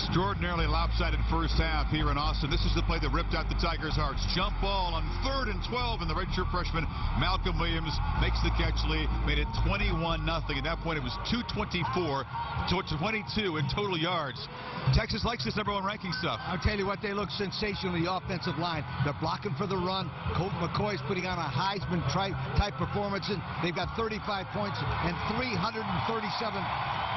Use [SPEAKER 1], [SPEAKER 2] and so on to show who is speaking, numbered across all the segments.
[SPEAKER 1] extraordinarily lopsided first half here in Austin. This is the play that ripped out the Tigers' hearts. Jump ball on third and 12, and the redshirt freshman Malcolm Williams makes the catch. Lee made it 21 nothing. At that point, it was 224 to 22 in total yards. Texas likes this number one ranking stuff.
[SPEAKER 2] I'll tell you what, they look sensational in the offensive line. They're blocking for the run. Colt McCoy's putting on a Heisman type performance. And they've got 35 points and 337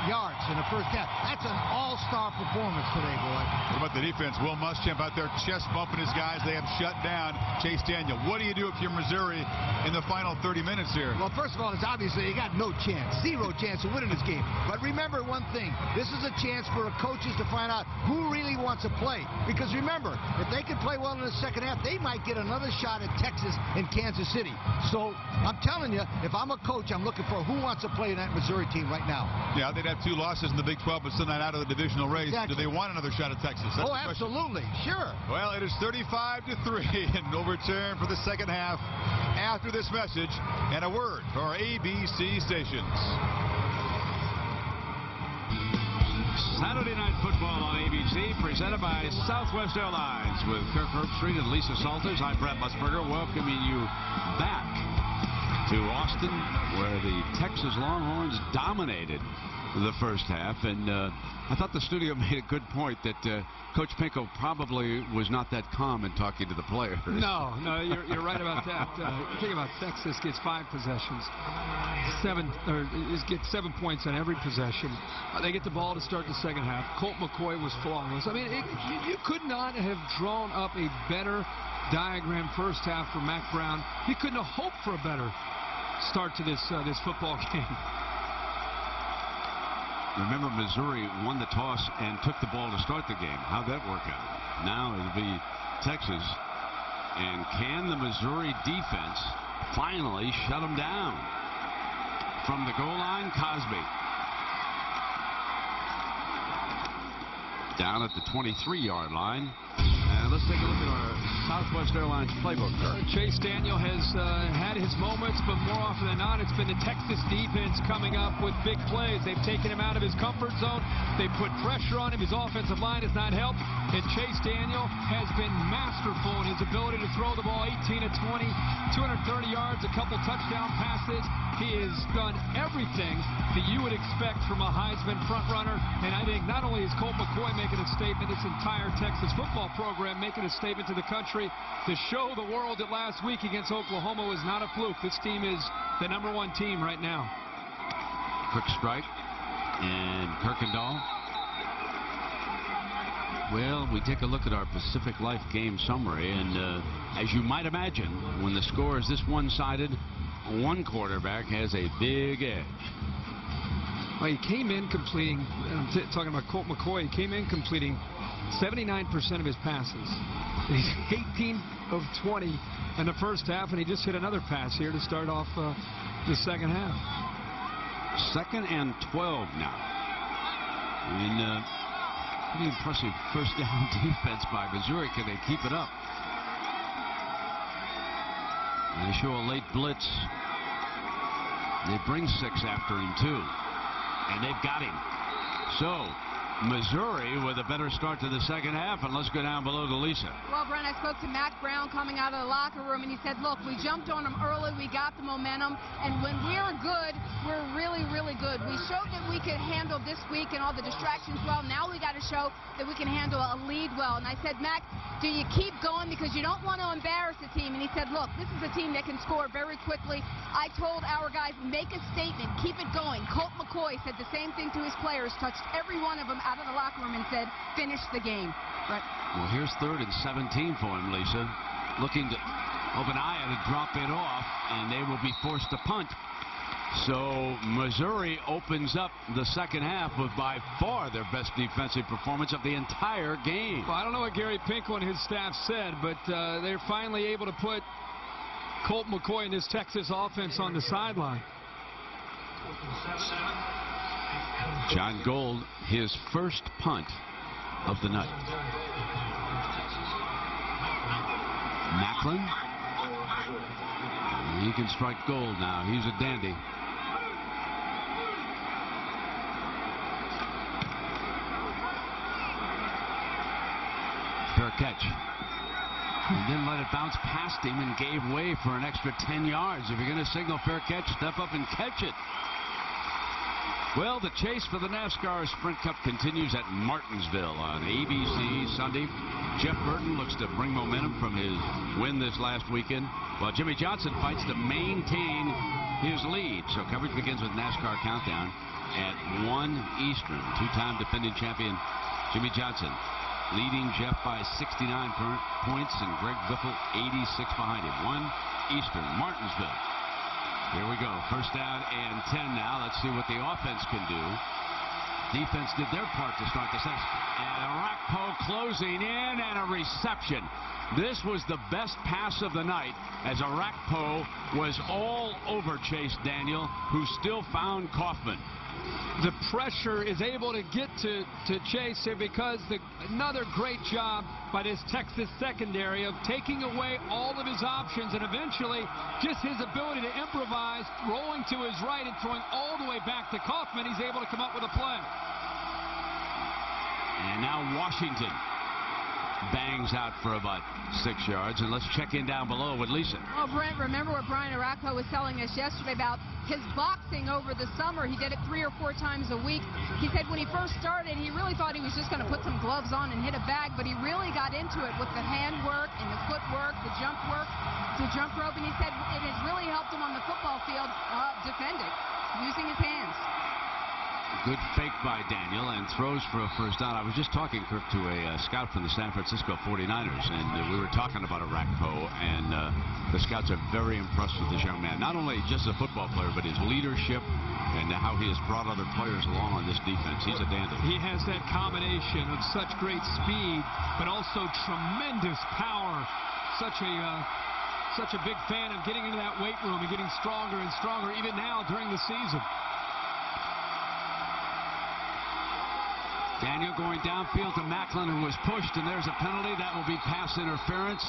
[SPEAKER 2] yards in the first half. That's an all-star performance today, boy.
[SPEAKER 1] What about the defense? Will Muschamp out there chest bumping his guys. They have shut down Chase Daniel. What do you do if you're Missouri in the final 30 minutes here?
[SPEAKER 2] Well, first of all, it's obviously you got no chance, zero chance of winning this game. But remember one thing. This is a chance for coaches to find out who really wants to play. Because remember, if they can play well in the second half, they might get another shot at Texas and Kansas City. So I'm telling you, if I'm a coach, I'm looking for who wants to play in that Missouri team right now.
[SPEAKER 1] Yeah, they'd have two losses in the Big 12, but still not out of the divisional race.
[SPEAKER 2] Exactly.
[SPEAKER 1] Do they want another shot at Texas? That's
[SPEAKER 2] oh, absolutely. Sure.
[SPEAKER 1] Well, it is 35 to 3, and no return for the second half after this message and a word for our ABC stations.
[SPEAKER 3] Saturday Night Football on ABC, presented by Southwest Airlines with Kirk Herbstreit and Lisa Salters. I'm Brent Musburger, welcoming you back to Austin, where the Texas Longhorns dominated the first half. And uh, I thought the studio made a good point that uh, Coach Pinkel probably was not that calm in talking to the players.
[SPEAKER 4] No, no, you're, you're right about that. Uh, think about Texas gets five possessions, seven or seven points on every possession. Uh, they get the ball to start the second half. Colt McCoy was flawless. I mean, it, you, could not have drawn up a better diagram first half for Mack Brown. He couldn't have hoped for a better start to this uh, this football game.
[SPEAKER 3] Remember, Missouri won the toss and took the ball to start the game. How'd that work out? Now it'll be Texas. And can the Missouri defense finally shut them down? From the goal line, Cosby. Down at the 23-yard line. And let's take a look at our Southwest Airlines playbook.
[SPEAKER 4] Chase Daniel has uh, had his moments, but more often than not, it's been the Texas defense coming up with big plays. They've taken him out of his comfort zone. They put pressure on him. His offensive line has not helped. And Chase Daniel has been masterful in his ability to throw the ball 18 to 20, 230 yards, a couple touchdown passes. He has done everything that you would expect from a Heisman frontrunner. And I think not only is Colt McCoy making a statement, this entire Texas football program making a statement to the country to show the world that last week against Oklahoma was not a fluke. This team is the number one team right now.
[SPEAKER 3] Quick strike. And Kirkendall. Well, we take a look at our Pacific Life game summary, and uh, as you might imagine, when the score is this one-sided, one quarterback has a big edge.
[SPEAKER 4] Well, he came in completing, I'm talking about Colt McCoy, he came in completing 79% of his passes. He's 18 of 20 in the first half, and he just hit another pass here to start off uh, the second half.
[SPEAKER 3] Second and 12 now. I mean, uh, pretty impressive first down defense by Missouri. Can they keep it up? And they show a late blitz. They bring six after him, too. And they've got him. So, Missouri with a better start to the second half, and let's go down below to Lisa.
[SPEAKER 5] Well, Brent, I spoke to Mack Brown coming out of the locker room, and he said, look, we jumped on them early, we got the momentum, and when we're good, we're really, really good. We showed that we could handle this week and all the distractions well. Now we got to show that we can handle a lead well. And I said, Mack, do you keep going because you don't want to embarrass the team? And he said, look, this is a team that can score very quickly. I told our guys, make a statement, keep it going. Colt McCoy said the same thing to his players, touched every one of them out of the locker room and said, finish the game. Right.
[SPEAKER 3] Well, here's third and 17 for him, Lisa. Looking to Ogbonnaya to drop it off, and they will be forced to punt. So Missouri opens up the second half with by far their best defensive performance of the entire game.
[SPEAKER 4] Well, I don't know what Gary Pinkel and his staff said, but uh, they're finally able to put Colt McCoy and his Texas offense on the sideline.
[SPEAKER 3] John Gold, his first punt of the night. Maclin. He can strike gold now. He's a dandy. fair catch. He didn't let it bounce past him and gave way for an extra 10 yards. If you're going to signal fair catch, step up and catch it. Well, the chase for the NASCAR Sprint Cup continues at Martinsville on ABC Sunday. Jeff Burton looks to bring momentum from his win this last weekend, while Jimmie Johnson fights to maintain his lead. So coverage begins with NASCAR Countdown at 1 Eastern. Two-time defending champion Jimmie Johnson leading Jeff by 69 points and Greg Biffle 86 behind him. 1 Eastern, Martinsville. Here we go. First down and 10 now. Let's see what the offense can do. Defense did their part to start this. And Orakpo closing in and a reception. This was the best pass of the night as Orakpo was all over Chase Daniel, who still found Coffman
[SPEAKER 4] the pressure is able to get to, to Chase here because the, another great job by this Texas secondary of taking away all of his options and eventually just his ability to improvise, rolling to his right and throwing all the way back to Coffman. He's able to come up with a play.
[SPEAKER 3] And now Washington bangs out for about six yards. And let's check in down below with Lisa.
[SPEAKER 5] Well, Brent, remember what Brian Orakpo was telling us yesterday about his boxing over the summer. He did it three or four times a week. He said when he first started, he really thought he was just going to put some gloves on and hit a bag, but he really got into it with the hand work and the footwork, the jump work, the jump rope, and he said it has really helped him on the football field uh, defending, using his hands.
[SPEAKER 3] Good fake by Daniel and throws for a first down. I was just talking, Kirk, to a uh, scout from the San Francisco 49ers, and uh, we were talking about Orakpo, and uh, the scouts are very impressed with this young man. Not only just a football player, but his leadership and how he has brought other players along on this defense. He's a dandy.
[SPEAKER 4] He has that combination of such great speed, but also tremendous power. Such a uh, such a big fan of getting into that weight room and getting stronger and stronger, even now during the season.
[SPEAKER 3] Daniel going downfield to Maclin, who was pushed, and there's a penalty. That will be pass interference.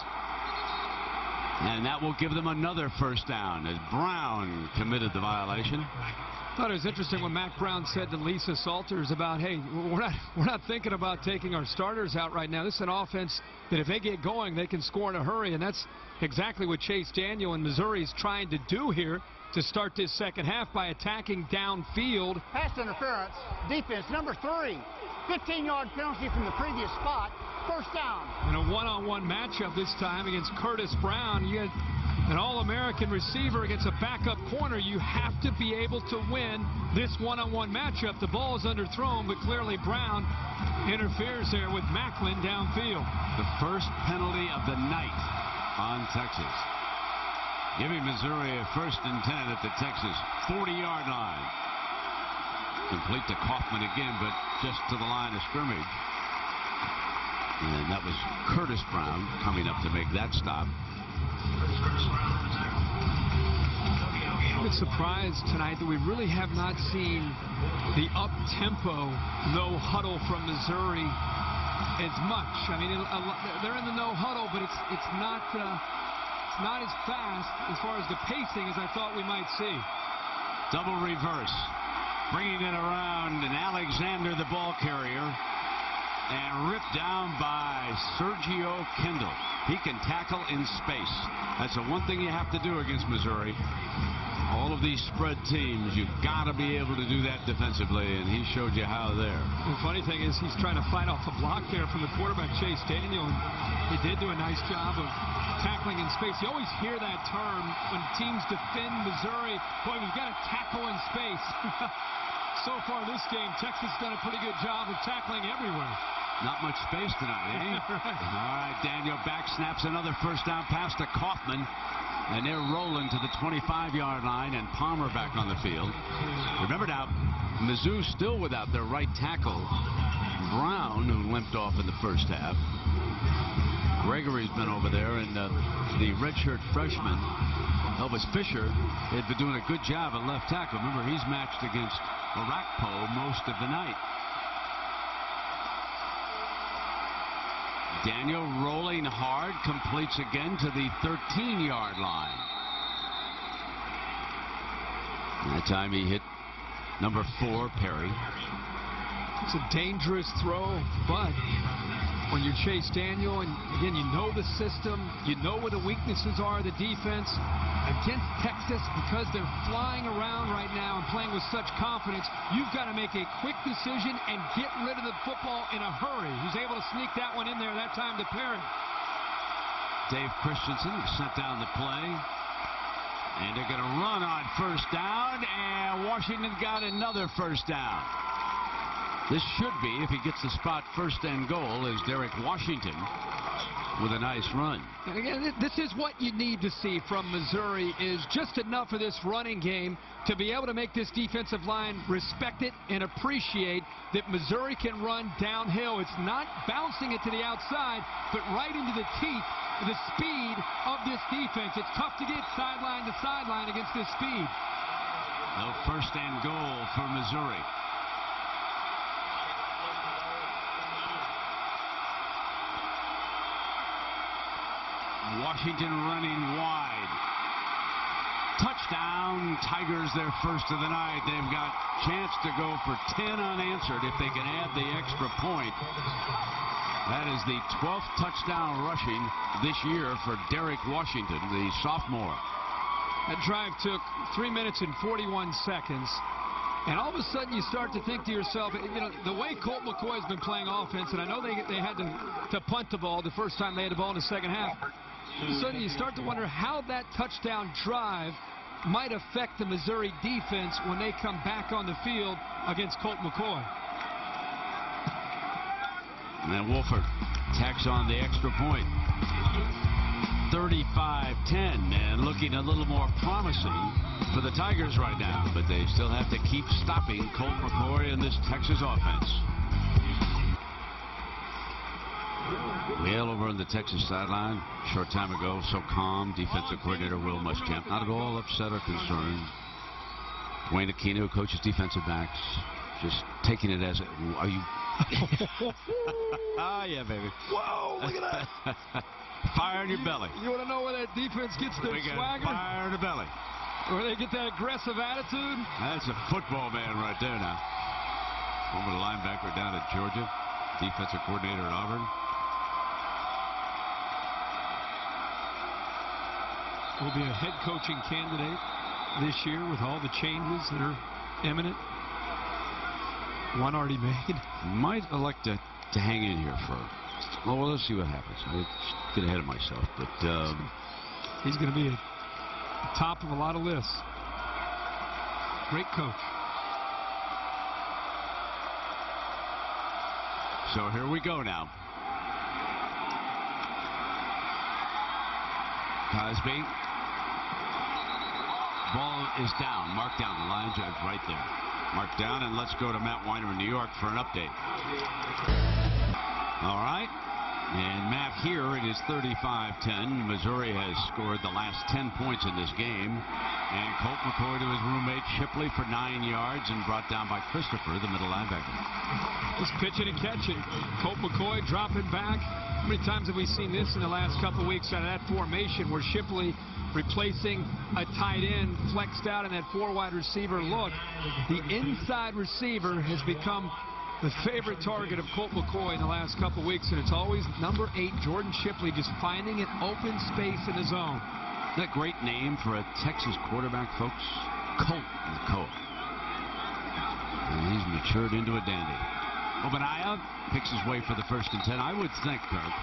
[SPEAKER 3] And that will give them another first down as Brown committed the violation.
[SPEAKER 4] Thought it was interesting what Mack Brown said to Lisa Salters about, hey, we're not we're not thinking about taking our starters out right now. This is an offense that if they get going, they can score in a hurry, and that's exactly what Chase Daniel and Missouri is trying to do here to start this second half by attacking downfield.
[SPEAKER 6] Pass interference, defense number three. 15-yard penalty from the previous spot. First down.
[SPEAKER 4] In a one-on-one -on -one matchup this time against Curtis Brown, you had an All-American receiver against a backup corner. You have to be able to win this one-on-one -on -one matchup. The ball is underthrown, but clearly Brown interferes there with Maclin downfield.
[SPEAKER 3] The first penalty of the night on Texas. Giving Missouri a first and 10 at the Texas 40-yard line. Complete to Coffman again, but just to the line of scrimmage. And that was Curtis Brown coming up to make that stop.
[SPEAKER 4] I'm surprised tonight that we really have not seen the up-tempo, no huddle from Missouri as much. I mean, they're in the no huddle, but it's it's not uh, it's not as fast as far as the pacing as I thought we might see.
[SPEAKER 3] Double reverse bringing it around, and Alexander, the ball carrier, and ripped down by Sergio Kindle. He can tackle in space. That's the one thing you have to do against Missouri. All of these spread teams, you've got to be able to do that defensively, and he showed you how there.
[SPEAKER 4] The funny thing is he's trying to fight off a block there from the quarterback, Chase Daniel, and he did do a nice job of tackling in space. You always hear that term when teams defend Missouri. Boy, we've got to tackle in space. so far this game, Texas has done a pretty good job of tackling everywhere.
[SPEAKER 3] Not much space tonight, eh? right. All right, Daniel back snaps another first down pass to Coffman. And they're rolling to the 25-yard line, and Palmer back on the field. Remember now, Mizzou still without their right tackle. Brown, who limped off in the first half. Gregory's been over there, and uh, the redshirt freshman, Elvis Fisher, had been doing a good job at left tackle. Remember, he's matched against Orakpo most of the night. Daniel rolling hard, completes again to the 13-yard line. That time he hit number four, Perry.
[SPEAKER 4] It's a dangerous throw, but when you're Chase Daniel, and again, you know the system, you know where the weaknesses are, the defense. Against Texas, because they're flying around right now and playing with such confidence, you've got to make a quick decision and get rid of the football in a hurry. He's able to sneak that one in there that time to Perry.
[SPEAKER 3] Dave Christensen sent down the play. And they're going to run on first down, and Washington got another first down. This should be, if he gets the spot first and goal, is Derrick Washington with a nice run.
[SPEAKER 4] And again, this is what you need to see from Missouri is just enough of this running game to be able to make this defensive line respect it and appreciate that Missouri can run downhill. It's not bouncing it to the outside, but right into the teeth the speed of this defense. It's tough to get sideline to sideline against this speed.
[SPEAKER 3] No first and goal for Missouri. Washington running wide. Touchdown, Tigers their first of the night. They've got chance to go for 10 unanswered if they can add the extra point. That is the 12th touchdown rushing this year for Derrick Washington, the sophomore.
[SPEAKER 4] That drive took 3 minutes and 41 seconds. And all of a sudden you start to think to yourself, you know, the way Colt McCoy has been playing offense, and I know they, they had to, to punt the ball the first time they had the ball in the second half. Hmm. Suddenly you start to wonder how that touchdown drive might affect the Missouri defense when they come back on the field against Colt McCoy.
[SPEAKER 3] And then Wolfert tacks on the extra point. 35-10 and looking a little more promising for the Tigers right now, but they still have to keep stopping Colt McCoy and this Texas offense. Yale over on the Texas sideline short time ago, so calm. Defensive coordinator Will Muschamp, not at all upset or concerned. Duane Akina coaches defensive backs, just taking it as, it, are you? ah, yeah, baby.
[SPEAKER 4] Whoa, look at that.
[SPEAKER 3] fire in your belly.
[SPEAKER 4] You want to know where that defense gets their swagger?
[SPEAKER 3] Fire in the belly.
[SPEAKER 4] Where they get that aggressive attitude?
[SPEAKER 3] That's a football man right there now. Former linebacker down at Georgia, defensive coordinator at Auburn.
[SPEAKER 4] Will be a head coaching candidate this year with all the changes that are imminent. One already made.
[SPEAKER 3] Might elect to, to hang in here for. Well, let's see what happens. I get ahead of myself, but um,
[SPEAKER 4] he's going to be top of a lot of lists. Great coach.
[SPEAKER 3] So here we go now. Cosby Ball is down. Mark down. The line drive right there. Mark down, and let's go to Matt Winer in New York for an update. All right. And Matt here, it is 35-10. Missouri has scored the last 10 points in this game. And Colt McCoy to his roommate Shipley for nine yards and brought down by Christopher, the middle linebacker.
[SPEAKER 4] Just pitching and catching. Colt McCoy dropping back. How many times have we seen this in the last couple weeks out of that formation where Shipley replacing a tight end flexed out in that four wide receiver look. The inside receiver has become the favorite target of Colt McCoy in the last couple weeks, and it's always number eight, Jordan Shipley, just finding an open space in the zone.
[SPEAKER 3] That great name for a Texas quarterback, folks. Colt McCoy. And he's matured into a dandy. Ogbonnaya picks his way for the first and ten. I would think, Kirk,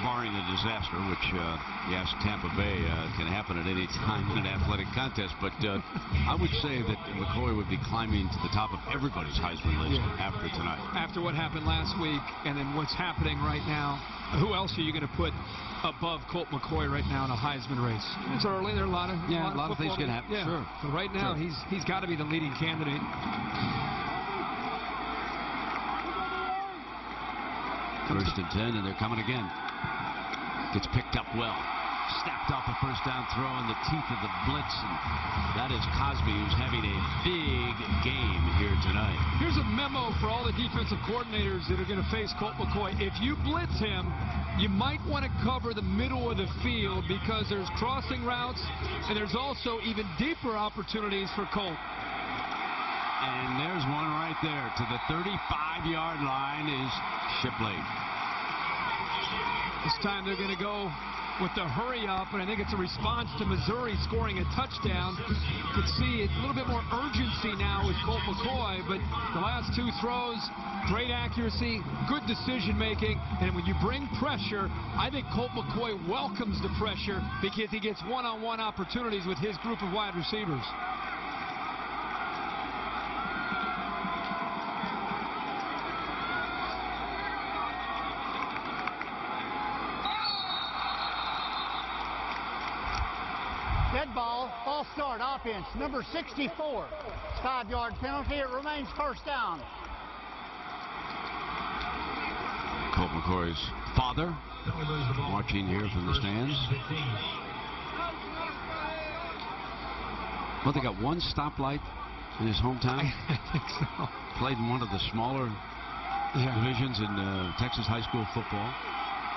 [SPEAKER 3] barring a disaster, which, uh, yes, Tampa Bay uh, can happen at any time in an athletic contest. But uh, I would say that McCoy would be climbing to the top of everybody's Heisman list yeah. after tonight.
[SPEAKER 4] After what happened last week and then what's happening right now, who else are you going to put above Colt McCoy right now in a Heisman race? It's early. There are a lot of
[SPEAKER 3] yeah,
[SPEAKER 4] a
[SPEAKER 3] lot, of, things can happen.
[SPEAKER 4] Yeah.
[SPEAKER 3] Sure.
[SPEAKER 4] But right now, sure. he's he's got to be the leading candidate.
[SPEAKER 3] First and 10, and they're coming again. Gets picked up well. Snapped off a first down throw in the teeth of the blitz. And that is Cosby, who's having a big game here tonight.
[SPEAKER 4] Here's a memo for all the defensive coordinators that are going to face Colt McCoy. If you blitz him, you might want to cover the middle of the field because there's crossing routes and there's also even deeper opportunities for Colt.
[SPEAKER 3] And there's one right there to the 35-yard line is Shipley.
[SPEAKER 4] This time they're going to go with the hurry up, and I think it's a response to Missouri scoring a touchdown. You can see a little bit more urgency now with Colt McCoy, but the last two throws, great accuracy, good decision making, and when you bring pressure, I think Colt McCoy welcomes the pressure because he gets one-on-one -on -one opportunities with his group of wide receivers.
[SPEAKER 6] Dead ball, false start, offense, number 64. Five-yard penalty. It remains first down.
[SPEAKER 3] Colt McCoy's father watching here from the stands. Well, they got one stoplight in his hometown.
[SPEAKER 4] I think so.
[SPEAKER 3] Played in one of the smaller
[SPEAKER 4] Yeah.
[SPEAKER 3] divisions in uh, Texas high school football.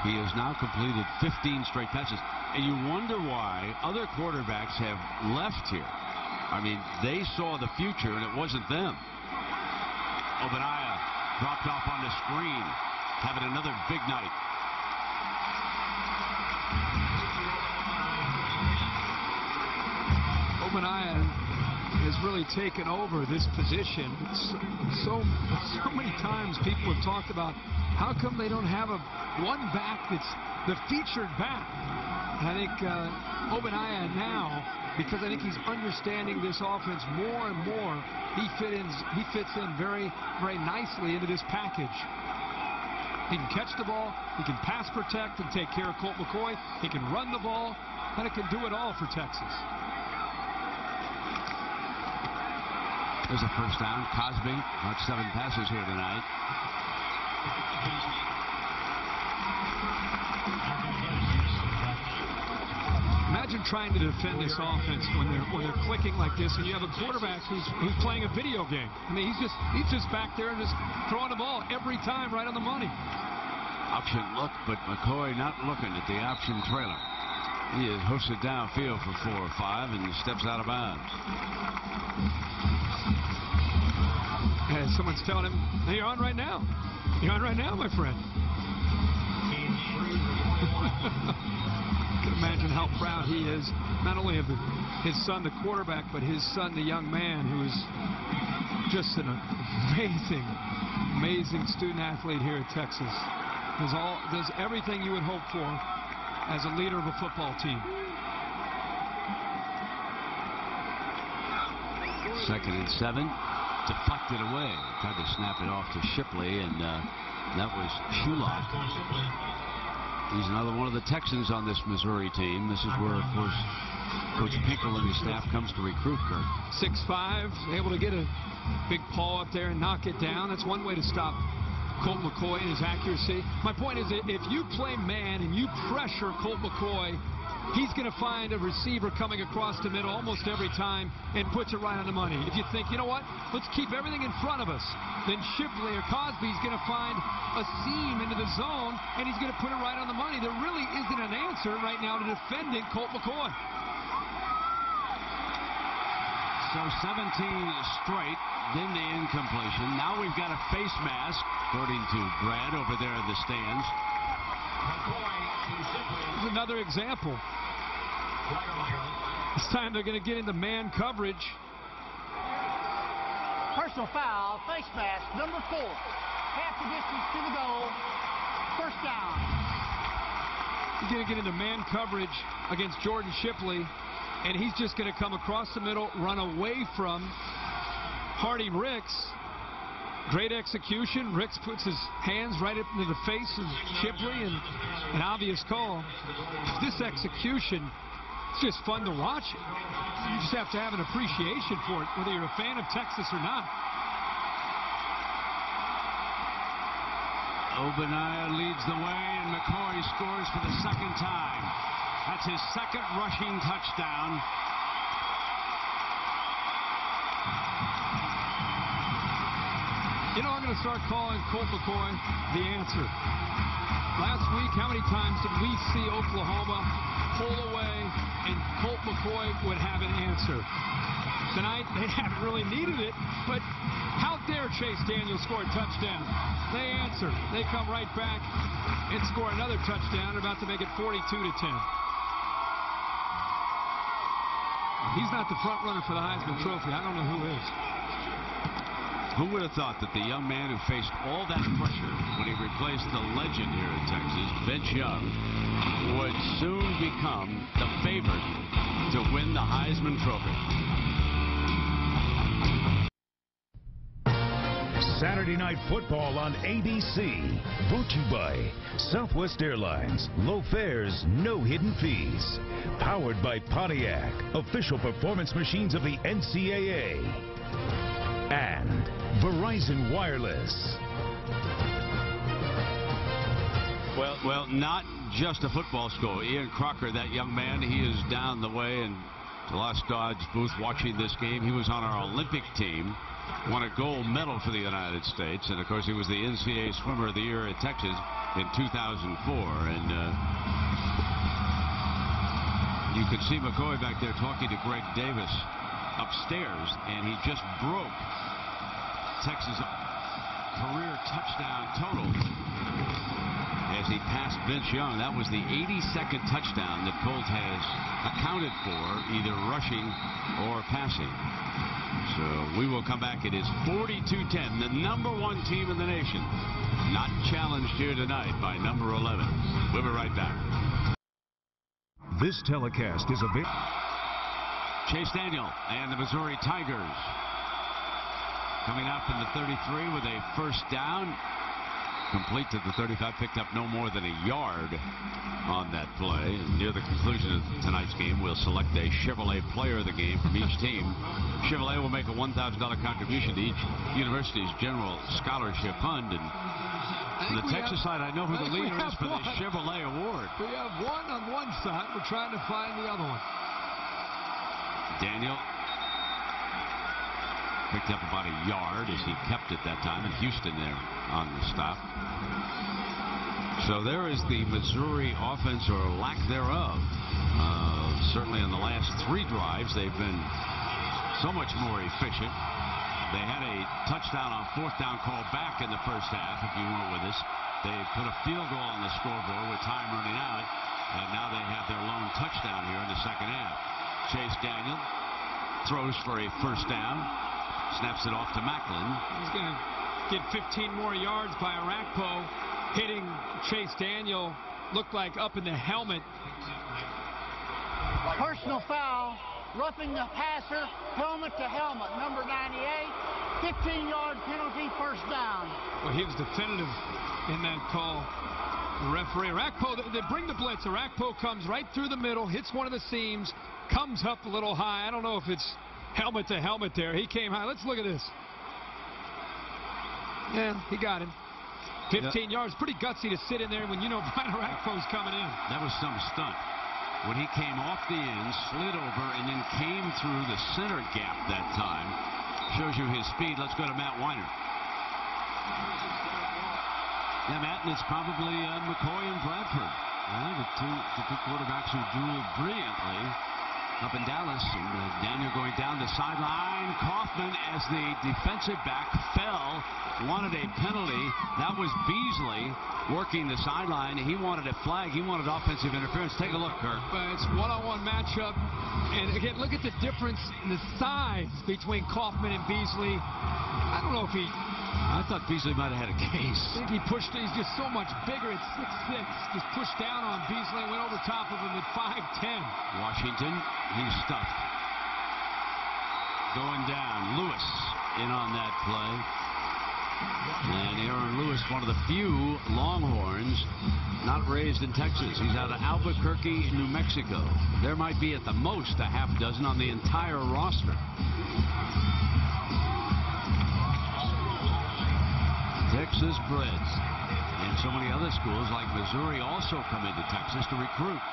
[SPEAKER 3] He has now completed 15 straight passes. And you wonder why other quarterbacks have left here. I mean, they saw the future, and it wasn't them. Ogbonnaya dropped off on the screen, having another big night.
[SPEAKER 4] Ogbonnaya has really taken over this position. So, so, so many times people have talked about how come they don't have a one back that's the featured back. I think uh, Ogbonnaya now, because I think he's understanding this offense more and more, he fit in, he fits in very, very nicely into this package. He can catch the ball, he can pass protect and take care of Colt McCoy, he can run the ball, and it can do it all for Texas.
[SPEAKER 3] There's a first down. Cosby, caught seven passes here tonight.
[SPEAKER 4] Imagine trying to defend this offense when they're when they're clicking like this, and you have a quarterback who's who's playing a video game. I mean, he's just he's just back there and just throwing the ball every time right on the money.
[SPEAKER 3] Option look, but McCoy not looking at the option trailer. He is hoofs it downfield for four or five and steps out of bounds.
[SPEAKER 4] And someone's telling him, hey, "You're on right now. You're on right now, my friend." how proud he is, not only of his son, the quarterback, but his son, the young man, who is just an amazing, amazing student athlete here at Texas. Does all does everything you would hope for as a leader of a football team.
[SPEAKER 3] Second and seven. Deflected away. Tried to snap it off to Shipley, and uh, that was Sulak. He's another one of the Texans on this Missouri team. This is where, of course, Coach Pinkel and his staff comes to recruit Kirk.
[SPEAKER 4] 6'5", able to get a big paw up there and knock it down. That's one way to stop Colt McCoy and his accuracy. My point is that if you play man and you pressure Colt McCoy, he's going to find a receiver coming across the middle almost every time and puts it right on the money. If you think, you know what, let's keep everything in front of us, then Shipley or Cosby's going to find a seam into the zone and he's going to put it right on the money. There really isn't an answer right now to defending Colt McCoy.
[SPEAKER 3] So 17 straight, then the incompletion. Now we've got a face mask, according to Brad over there in the stands.
[SPEAKER 4] Here's another example. This time they're going to get into man coverage.
[SPEAKER 6] Personal foul, face mask, number four. Half the distance to the goal. First down.
[SPEAKER 4] He's going to get into man coverage against Jordan Shipley, and he's just going to come across the middle, run away from Hardy Ricks. Great execution. Ricks puts his hands right up into the face of Shipley, and an obvious call. This execution, it's just fun to watch. You just have to have an appreciation for it, whether you're a fan of Texas or not.
[SPEAKER 3] Ogbonnaya leads the way, and McCoy scores for the second time. That's his second rushing touchdown.
[SPEAKER 4] You know, I'm going to start calling Colt McCoy the answer. Last week, how many times did we see Oklahoma pull away and Colt McCoy would have an answer? Tonight, they haven't really needed it, but how dare Chase Daniel score a touchdown. They answer. They come right back and score another touchdown. About to make it 42 to 10. He's not the front runner for the Heisman Trophy. I don't know who is.
[SPEAKER 3] Who would have thought that the young man who faced all that pressure when he replaced the legend here in Texas, Vince Young, would soon become the favorite to win the Heisman Trophy?
[SPEAKER 7] Saturday Night Football on ABC. Brought to you by Southwest Airlines. Low fares, no hidden fees. Powered by Pontiac, official performance machines of the NCAA. And Verizon Wireless.
[SPEAKER 3] Well, well, not just a football school. Ian Crocker, that young man, he is down the way in the Lost Dodge booth watching this game. He was on our Olympic team, won a gold medal for the United States, and of course he was the NCAA Swimmer of the Year at Texas in 2004. And uh, you could see McCoy back there talking to Greg Davis upstairs, and he just broke Texas career touchdown total as he passed Vince Young. That was the 82nd touchdown that Colt has accounted for, either rushing or passing. So we will come back. It is 42-10, the number one team in the nation. Not challenged here tonight by number 11. We'll be right back.
[SPEAKER 7] This telecast is available.
[SPEAKER 3] Chase Daniel and the Missouri Tigers coming out from the 33 with a first down. Complete to the 35, picked up no more than a yard on that play. And near the conclusion of tonight's game, we'll select a Chevrolet player of the game from each team. Chevrolet will make a $1,000 contribution to each university's general scholarship fund. And on the Texas
[SPEAKER 4] have,
[SPEAKER 3] side, I know who the leader is for
[SPEAKER 4] one.
[SPEAKER 3] the Chevrolet Award.
[SPEAKER 4] We have one on one side. We're trying to find the other one.
[SPEAKER 3] Daniel picked up about a yard as he kept it that time, and Houston there on the stop. So there is the Missouri offense, or lack thereof. Uh, certainly in the last three drives, they've been so much more efficient. They had a touchdown on fourth down call back in the first half, if you weren't with us. They put a field goal on the scoreboard with time running out, and now they have their lone touchdown here in the second half. Chase Daniel throws for a first down, snaps it off to Maclin.
[SPEAKER 4] He's going to get 15 more yards by Orakpo. Hitting Chase Daniel looked like up in the helmet.
[SPEAKER 6] Personal foul, roughing the passer, helmet to helmet, number 98. 15-yard penalty, first down.
[SPEAKER 4] Well, he was definitive in that call. Referee, Orakpo, they bring the blitz. Orakpo comes right through the middle, hits one of the seams, comes up a little high. I don't know if it's helmet to helmet there. He came high. Let's look at this. Yeah, he got him. 15 yards. Pretty gutsy to sit in there when you know Brian Orakpo's coming in.
[SPEAKER 3] That was some stunt. When he came off the end, slid over, and then came through the center gap that time. Shows you his speed. Let's go to Matt Winer. Yeah, Matt, and it's probably uh, McCoy and Bradford. Uh, the, two, the two quarterbacks who duel brilliantly up in Dallas. And uh, Daniel going down the sideline. Coffman, as the defensive back, fell, wanted a penalty. That was Beasley working the sideline. He wanted a flag. He wanted offensive interference. Take a look, Kirk.
[SPEAKER 4] But it's one-on-one matchup. And again, look at the difference in the size between Coffman and Beasley. I don't know if he
[SPEAKER 3] I thought Beasley might have had a case.
[SPEAKER 4] I think he pushed, he's just so much bigger at 6'6". Just pushed down on Beasley and went over top of him at 5'10".
[SPEAKER 3] Washington, he's stuffed. Going down. Lewis in on that play. And Aaron Lewis, one of the few Longhorns not raised in Texas. He's out of Albuquerque, New Mexico. There might be at the most a half dozen on the entire roster. Texas breds. And so many other schools like Missouri also come into Texas to recruit.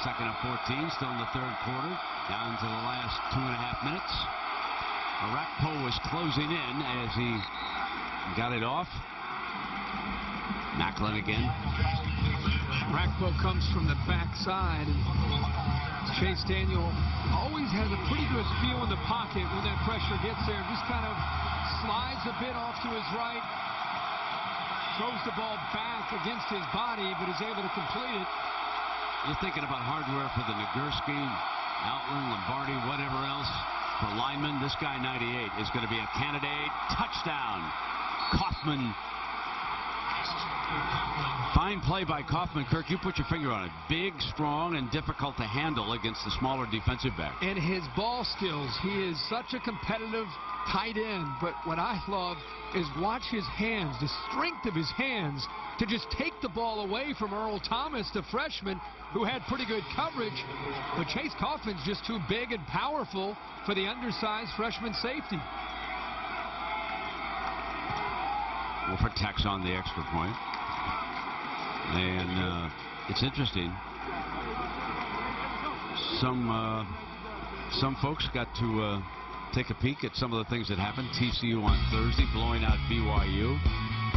[SPEAKER 3] Second and 14, still in the third quarter. Down to the last two and a half minutes. Orakpo was closing in as he got it off. Maclin again.
[SPEAKER 4] Orakpo comes from the backside. And Chase Daniel always has a pretty good feel in the pocket when that pressure gets there. Just kind of slides a bit off to his right, throws the ball back against his body, but is able to complete it.
[SPEAKER 3] You're thinking about hardware for the Nagurski, Outland, Lombardi, whatever else. For lineman, this guy 98 is going to be a candidate. Touchdown. Coffman Fine play by Coffman. Kirk, you put your finger on it. Big, strong, and difficult to handle against the smaller defensive back.
[SPEAKER 4] And his ball skills. He is such a competitive tight end. But what I love is watch his hands, the strength of his hands to just take the ball away from Earl Thomas, the freshman, who had pretty good coverage. But Chase Coffman's just too big and powerful for the undersized freshman safety.
[SPEAKER 3] Tacks on the extra point. And uh, it's interesting. Some uh, some folks got to uh, take a peek at some of the things that happened. TCU on Thursday blowing out BYU.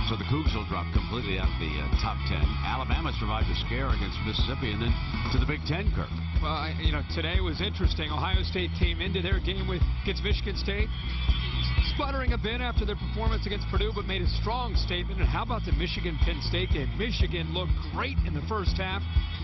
[SPEAKER 3] So the Cougs will drop completely out of the uh, top 10. Alabama survived a scare against Mississippi and then to the Big Ten, Kirk.
[SPEAKER 4] Well, I, you know, today was interesting. Ohio State came into their game with against Michigan State sputtering a bit after their performance against Purdue, but made a strong statement. And how about the Michigan-Penn State game? Michigan looked great in the first half,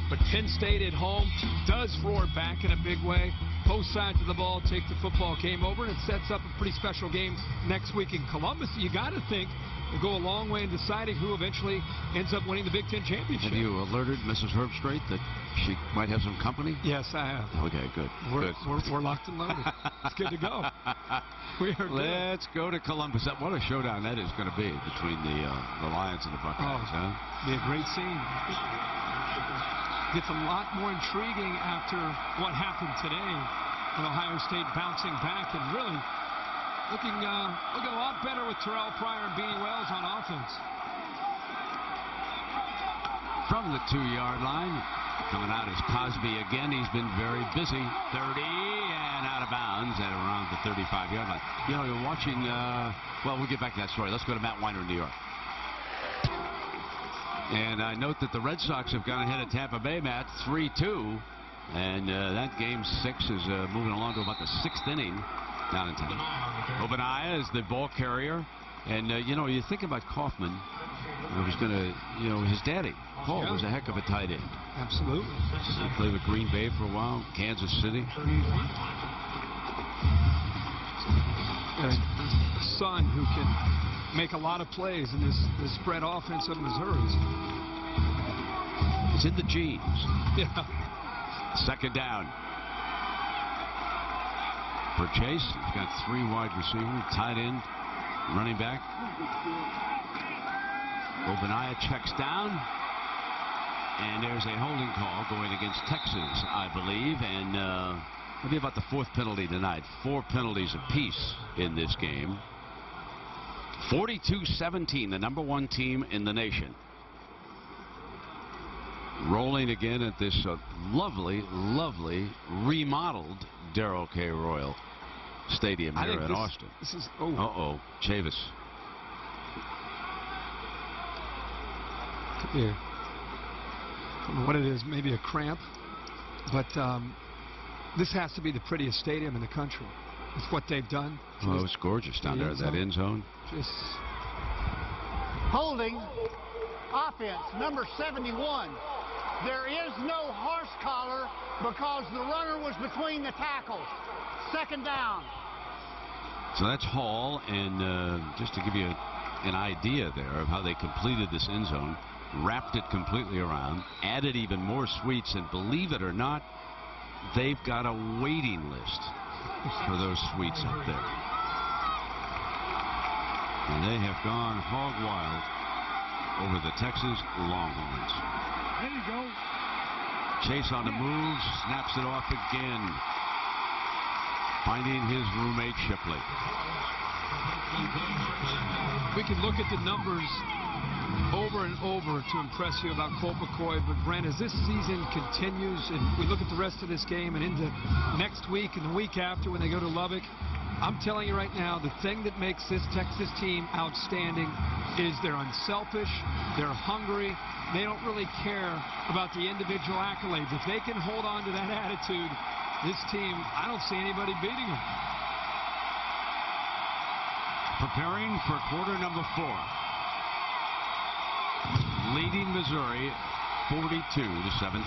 [SPEAKER 4] but Penn State at home does roar back in a big way. Both sides of the ball take the football game over, and it sets up a pretty special game next week in Columbus. You got to think will go a long way in deciding who eventually ends up winning the Big Ten championship.
[SPEAKER 3] Have you alerted Mrs. Herbstreit that she might have some company?
[SPEAKER 4] Yes, I have.
[SPEAKER 3] Okay, good.
[SPEAKER 4] We're,
[SPEAKER 3] good.
[SPEAKER 4] we're, we're locked and loaded. it's good to go. We are
[SPEAKER 3] Let's go to Columbus. What a showdown that is going to be between the uh, the Lions and the Buckeyes. Oh, huh?
[SPEAKER 4] Be a great scene. Gets a lot more intriguing after what happened today with Ohio State bouncing back and really looking uh, looking a lot better with Terrelle Pryor and Beanie Wells on offense.
[SPEAKER 3] From the two-yard line, coming out is Cosby again. He's been very busy. 30 and out of bounds at around the 35-yard line. You know, you're watching. Uh, well, we'll get back to that story. Let's go to Matt Winer in New York. And I note that the Red Sox have gone ahead of Tampa Bay, Matt, 3-2. And uh, that game six is uh, moving along to about the sixth inning down in town. Ogbonnaya is the ball carrier. And, uh, you know, you think about Coffman, who's going to, you know, his daddy, Paul, yeah. was a heck of a tight end.
[SPEAKER 4] Absolutely.
[SPEAKER 3] He played with Green Bay for a while, Kansas City.
[SPEAKER 4] A son who can make a lot of plays in this, this spread offense of Missouri's.
[SPEAKER 3] It's in the genes.
[SPEAKER 4] Yeah.
[SPEAKER 3] Second down for Chase. He's got three wide receivers, tight end, running back. Ogbonnaya checks down. And there's a holding call going against Texas, I believe. And uh, maybe about the fourth penalty tonight. Four penalties apiece in this game. 42-17, the number one team in the nation. Rolling again at this uh, lovely, lovely remodeled Darrell K. Royal Stadium here in
[SPEAKER 4] this,
[SPEAKER 3] Austin.
[SPEAKER 4] This is oh.
[SPEAKER 3] Uh-oh, Chavis.
[SPEAKER 4] Yeah. I don't know what it is, maybe a cramp, but um, this has to be the prettiest stadium in the country. It's what they've done.
[SPEAKER 3] Oh, it's gorgeous down there, at that end zone.
[SPEAKER 4] Just
[SPEAKER 6] holding offense number 71. There is no horse collar because the runner was between the tackles. Second down.
[SPEAKER 3] So that's Hall, and uh, just to give you a, an idea there of how they completed this end zone, wrapped it completely around, added even more suites, and believe it or not, they've got a waiting list for those suites up there. And they have gone hog wild over the Texas Longhorns.
[SPEAKER 4] There you go.
[SPEAKER 3] Chase on the move, snaps it off again. Finding his roommate Shipley.
[SPEAKER 4] We can look at the numbers over and over to impress you about Colt McCoy, but Brent, as this season continues and we look at the rest of this game and into next week and the week after when they go to Lubbock, I'm telling you right now, the thing that makes this Texas team outstanding is they're unselfish, they're hungry, they don't really care about the individual accolades. If they can hold on to that attitude, this team, I don't see anybody beating them.
[SPEAKER 3] Preparing for quarter number four. Leading Missouri 42 to 17.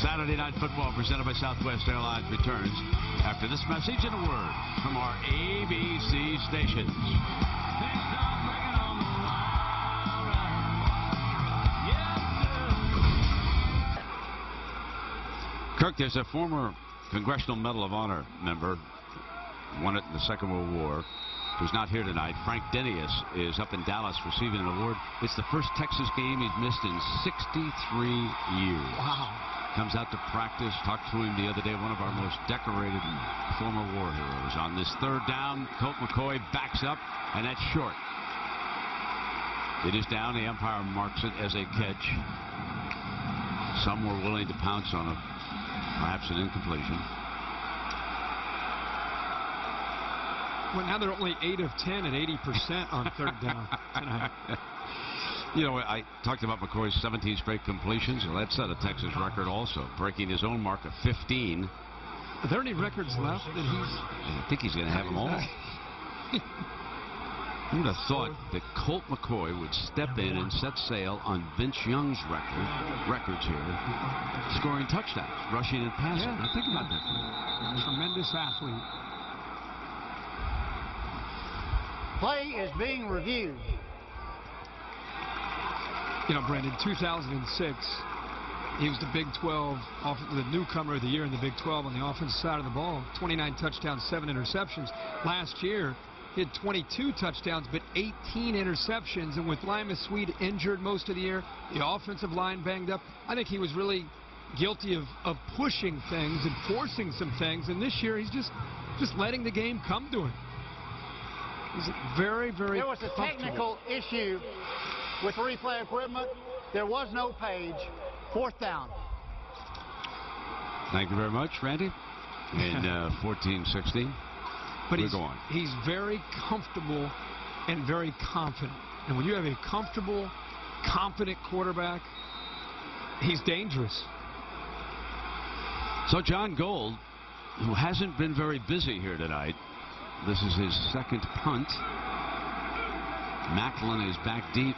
[SPEAKER 3] Saturday Night Football presented by Southwest Airlines returns after this message and a word from our ABC stations. Kirk, there's a former Congressional Medal of Honor member, won it in the Second World War, who's not here tonight. Frank Denius is up in Dallas receiving an award. It's the first Texas game he's missed in 63 years.
[SPEAKER 4] Wow.
[SPEAKER 3] Comes out to practice. Talked to him the other day. One of our most decorated former war heroes. On this third down, Colt McCoy backs up, and that's short. It is down. The umpire marks it as a catch. Some were willing to pounce on it. Perhaps an incompletion.
[SPEAKER 4] Well, now they're only 8 of 10 and 80% on third down tonight.
[SPEAKER 3] You know, I talked about McCoy's 17 straight completions. Well, that set a Texas record also, breaking his own mark of 15.
[SPEAKER 4] Are there any records left that he's...
[SPEAKER 3] I think he's going to have them all. Who would have thought that Colt McCoy would step in and set sail on Vince Young's record, records here, scoring touchdowns, rushing and passing.
[SPEAKER 4] Yeah.
[SPEAKER 3] Now think about that.
[SPEAKER 4] Tremendous athlete.
[SPEAKER 6] Play is being reviewed.
[SPEAKER 4] You know, Brendan, 2006, he was the Big 12, off, the newcomer of the year in the Big 12 on the offensive side of the ball. 29 touchdowns, 7 interceptions. Last year, he had 22 touchdowns, but 18 interceptions. And with Limas Sweed injured most of the year, the offensive line banged up, I think he was really guilty of, of pushing things and forcing some things. And this year, he's just, just letting the game come to him. He's very, very
[SPEAKER 6] There was a technical issue with replay equipment. There was no page. Fourth down.
[SPEAKER 3] Thank you very much, Randy. In uh, 14-16.
[SPEAKER 4] But
[SPEAKER 3] We're
[SPEAKER 4] he's,
[SPEAKER 3] going.
[SPEAKER 4] he's very comfortable and very confident. And when you have a comfortable, confident quarterback, he's dangerous.
[SPEAKER 3] So John Gold, who hasn't been very busy here tonight, this is his second punt. Maclin is back deep.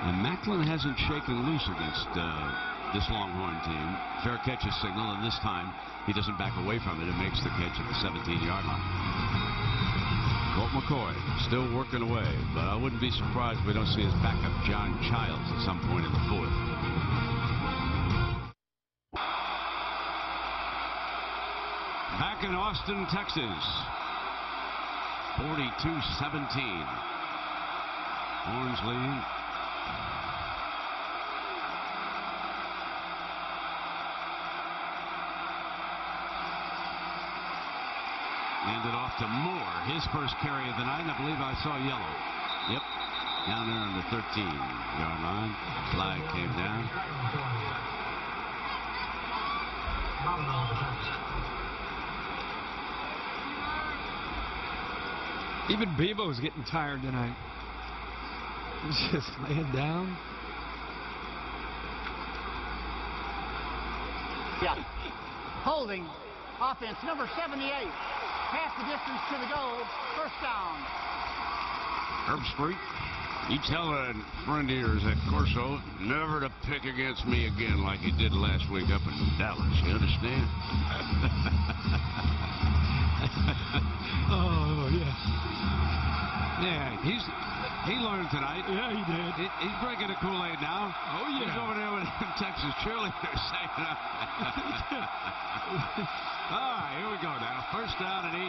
[SPEAKER 3] And Maclin hasn't shaken loose against uh, this Longhorn team. Fair catch is signal, and this time he doesn't back away from it and makes the catch at the 17-yard line. Colt McCoy still working away, but I wouldn't be surprised if we don't see his backup John Chiles at some point in the fourth. Back in Austin, Texas. 42-17. Horns lead. Handed off to Moore. His first carry of the night, and I believe I saw yellow. Yep. Down there on the 13-yard line. Flag came down.
[SPEAKER 4] Even Bevo's getting tired tonight. He's just laying down.
[SPEAKER 6] Yeah. Holding offense number 78. Half the distance to the goal. First down.
[SPEAKER 3] Herb Street. You tell a friend of yours at Corso never to pick against me again like he did last week up in Dallas. You understand?
[SPEAKER 4] Oh, yeah.
[SPEAKER 3] he's he learned tonight.
[SPEAKER 4] Yeah, he did.
[SPEAKER 3] He, he's drinking the Kool-Aid now.
[SPEAKER 4] Oh, yeah.
[SPEAKER 3] He's over there with them Texas cheerleaders saying, All right, here we go now. First down at 18.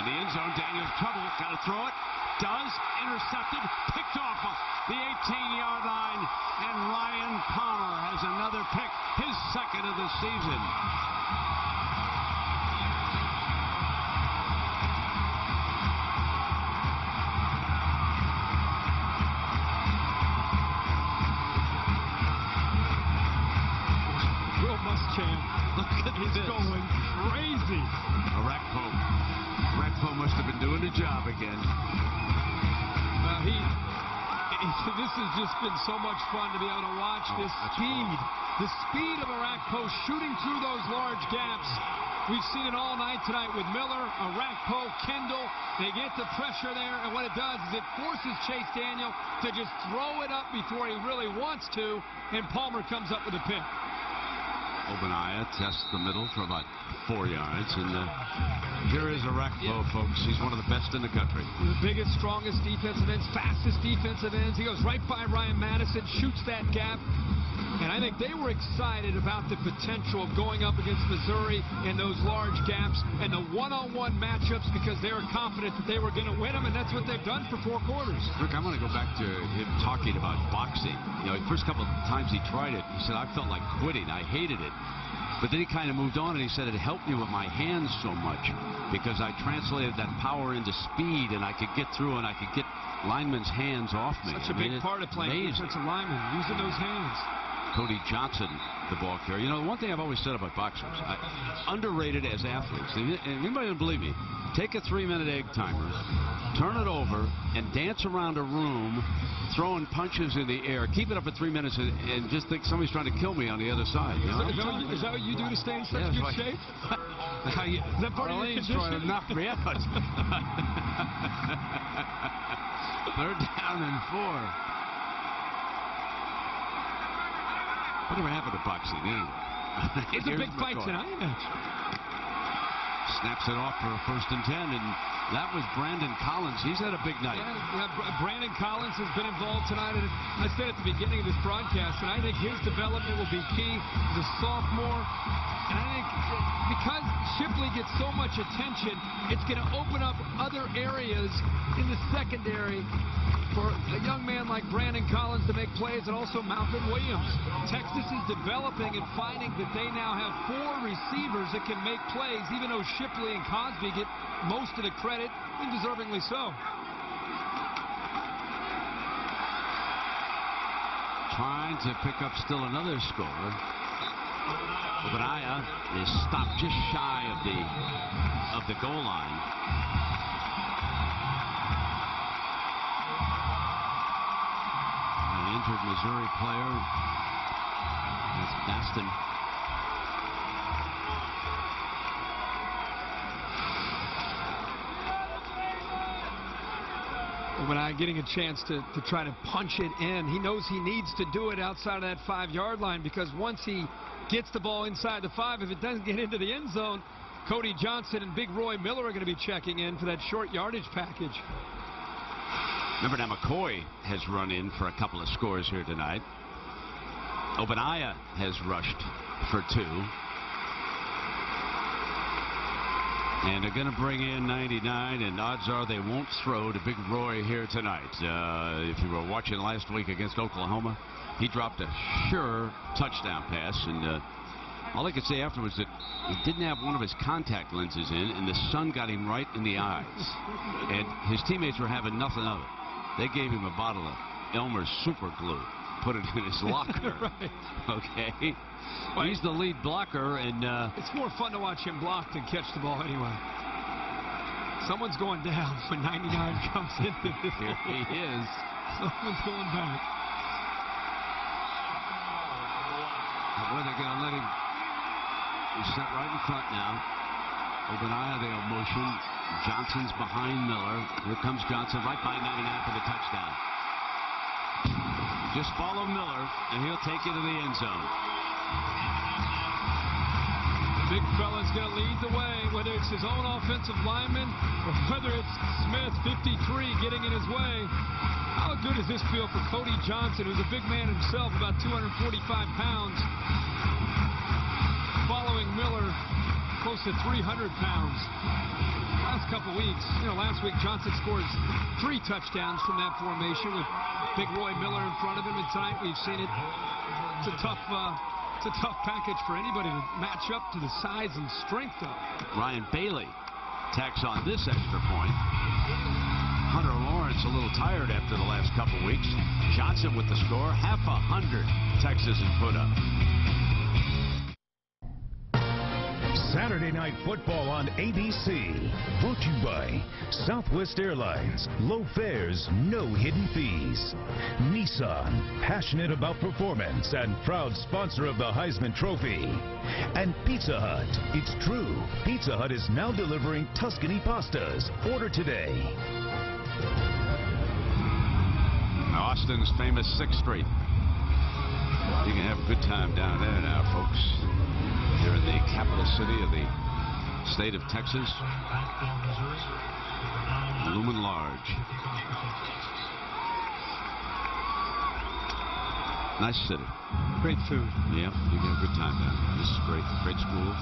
[SPEAKER 3] In the end zone, Daniels trouble. Got to throw it. Does. Intercepted. Picked off of the 18-yard line. And Ryan Palmer has another pick. His second of the season.
[SPEAKER 4] Been so much fun to be able to watch
[SPEAKER 3] Oh,
[SPEAKER 4] this speed. The speed of Orakpo shooting through those large gaps. We've seen it all night tonight with Miller, Orakpo, Kendall. They get the pressure there, and what it does is it forces Chase Daniel to just throw it up before he really wants to, and Palmer comes up with a pick.
[SPEAKER 3] Ogbonnaya tests the middle for about four yards, and uh, here is Orakpo, folks. He's one of the best in the country.
[SPEAKER 4] The biggest, strongest defensive ends, fastest defensive ends. He goes right by Ryan Madison, shoots that gap. And I think they were excited about the potential of going up against Missouri in those large gaps and the one-on-one matchups because they were confident that they were going to win them, and that's what they've done for four quarters.
[SPEAKER 3] Rick, I want to go back to him talking about boxing. You know, the first couple of times he tried it, he said, I felt like quitting. I hated it. But then he kind of moved on and he said it helped me with my hands so much because I translated that power into speed and I could get through and I could get linemen's hands off me.
[SPEAKER 4] Such a
[SPEAKER 3] I mean,
[SPEAKER 4] big part of playing
[SPEAKER 3] amazing.
[SPEAKER 4] defensive linemen, using those hands.
[SPEAKER 3] Cody Johnson, the ball carrier. You know, one thing I've always said about boxers, I, underrated as athletes. And anybody doesn't believe me? Take a three-minute egg timer, turn it over, and dance around a room, throwing punches in the air. Keep it up for three minutes, and, and just think somebody's trying to kill me on the other side. You know?
[SPEAKER 4] Is, that what you, is that what you do to stay in such
[SPEAKER 3] Yeah,
[SPEAKER 4] good
[SPEAKER 3] like-
[SPEAKER 4] shape?
[SPEAKER 3] You,
[SPEAKER 4] Is that part of your
[SPEAKER 3] to knock me out. Third down and four. Whatever happened to boxing anyway?
[SPEAKER 4] It's a big fight tonight.
[SPEAKER 3] Snaps it off for a first and ten, and that was Brandon Collins. He's had a big night.
[SPEAKER 4] Yeah, uh, Brandon Collins has been involved tonight. And I said at the beginning of this broadcast, and I think his development will be key. He's a sophomore. And I think uh, because Shipley gets so much attention, it's going to open up other areas in the secondary for a young man like Brandon Collins to make plays and also Malcolm Williams. Texas is developing and finding that they now have four receivers that can make plays, even though Shipley and Cosby get most of the credit, and deservingly so.
[SPEAKER 3] Trying to pick up still another score. Ogbonnaya is stopped just shy of the of the goal line. An injured Missouri player. That's Baston.
[SPEAKER 4] I getting a chance to, to try to punch it in. He knows he needs to do it outside of that five-yard line because once he gets the ball inside the five, if it doesn't get into the end zone, Cody Johnson and Big Roy Miller are going to be checking in for that short yardage package.
[SPEAKER 3] Remember now, McCoy has run in for a couple of scores here tonight. Ogbonnaya has rushed for two. And they're going to bring in 99, and odds are they won't throw to Big Roy here tonight. Uh, if you were watching last week against Oklahoma, he dropped a sure touchdown pass, and uh, all I could say afterwards that he didn't have one of his contact lenses in, and the sun got him right in the eyes. And his teammates were having nothing of it. They gave him a bottle of Elmer's super glue, put it in his locker.
[SPEAKER 4] right.
[SPEAKER 3] Okay, he's the lead blocker, and uh,
[SPEAKER 4] It's more fun to watch him block than catch the ball anyway. Someone's going down when 99 comes into this.
[SPEAKER 3] here he is.
[SPEAKER 4] Someone's going back.
[SPEAKER 3] Well, they're going to let him. He's set right in front now. Ogbonnaya, motion. Johnson's behind Miller. Here comes Johnson right by 99 for the touchdown. Just follow Miller, and he'll take you to the end zone.
[SPEAKER 4] Big fella's going to lead the way, whether it's his own offensive lineman or whether it's Smith, 53, getting in his way. How good does this feel for Cody Johnson, who's a big man himself, about 245 pounds, following Miller, close to 300 pounds. Last couple weeks, you know, last week Johnson scores three touchdowns from that formation with Big Roy Miller in front of him, and tonight we've seen it. It's a tough, uh, it's a tough package for anybody to match up to the size and strength of.
[SPEAKER 3] Ryan Bailey tacks on this extra point. Hunter Lawrence a little tired after the last couple weeks. Johnson with the score. Half a hundred Texas has put up.
[SPEAKER 7] Saturday Night Football on ABC. Brought to you by Southwest Airlines. Low fares, no hidden fees. Nissan, passionate about performance and proud sponsor of the Heisman Trophy. And Pizza Hut. It's true. Pizza Hut is now delivering Tuscany pastas. Order today.
[SPEAKER 3] Austin's famous 6th Street. You can have a good time down there now, folks. Here in the capital city of the state of Texas. Lumen Large. Nice city.
[SPEAKER 4] Great food.
[SPEAKER 3] Yeah, you can have a good time down there. This is great. Great school.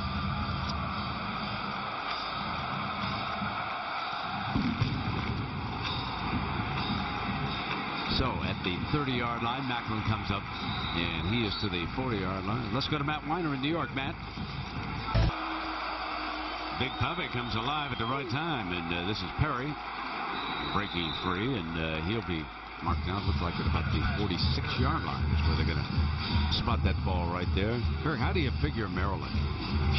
[SPEAKER 3] So at the 30-yard line, Maclin comes up, and he is to the 40-yard line. Let's go to Matt Winer in New York. Matt. Big Puppy comes alive at the right time, and uh, this is Perry breaking free, and uh, he'll be marked down. Looks like at about the 46-yard line is where they're going to spot that ball right there. Kirk, how do you figure Maryland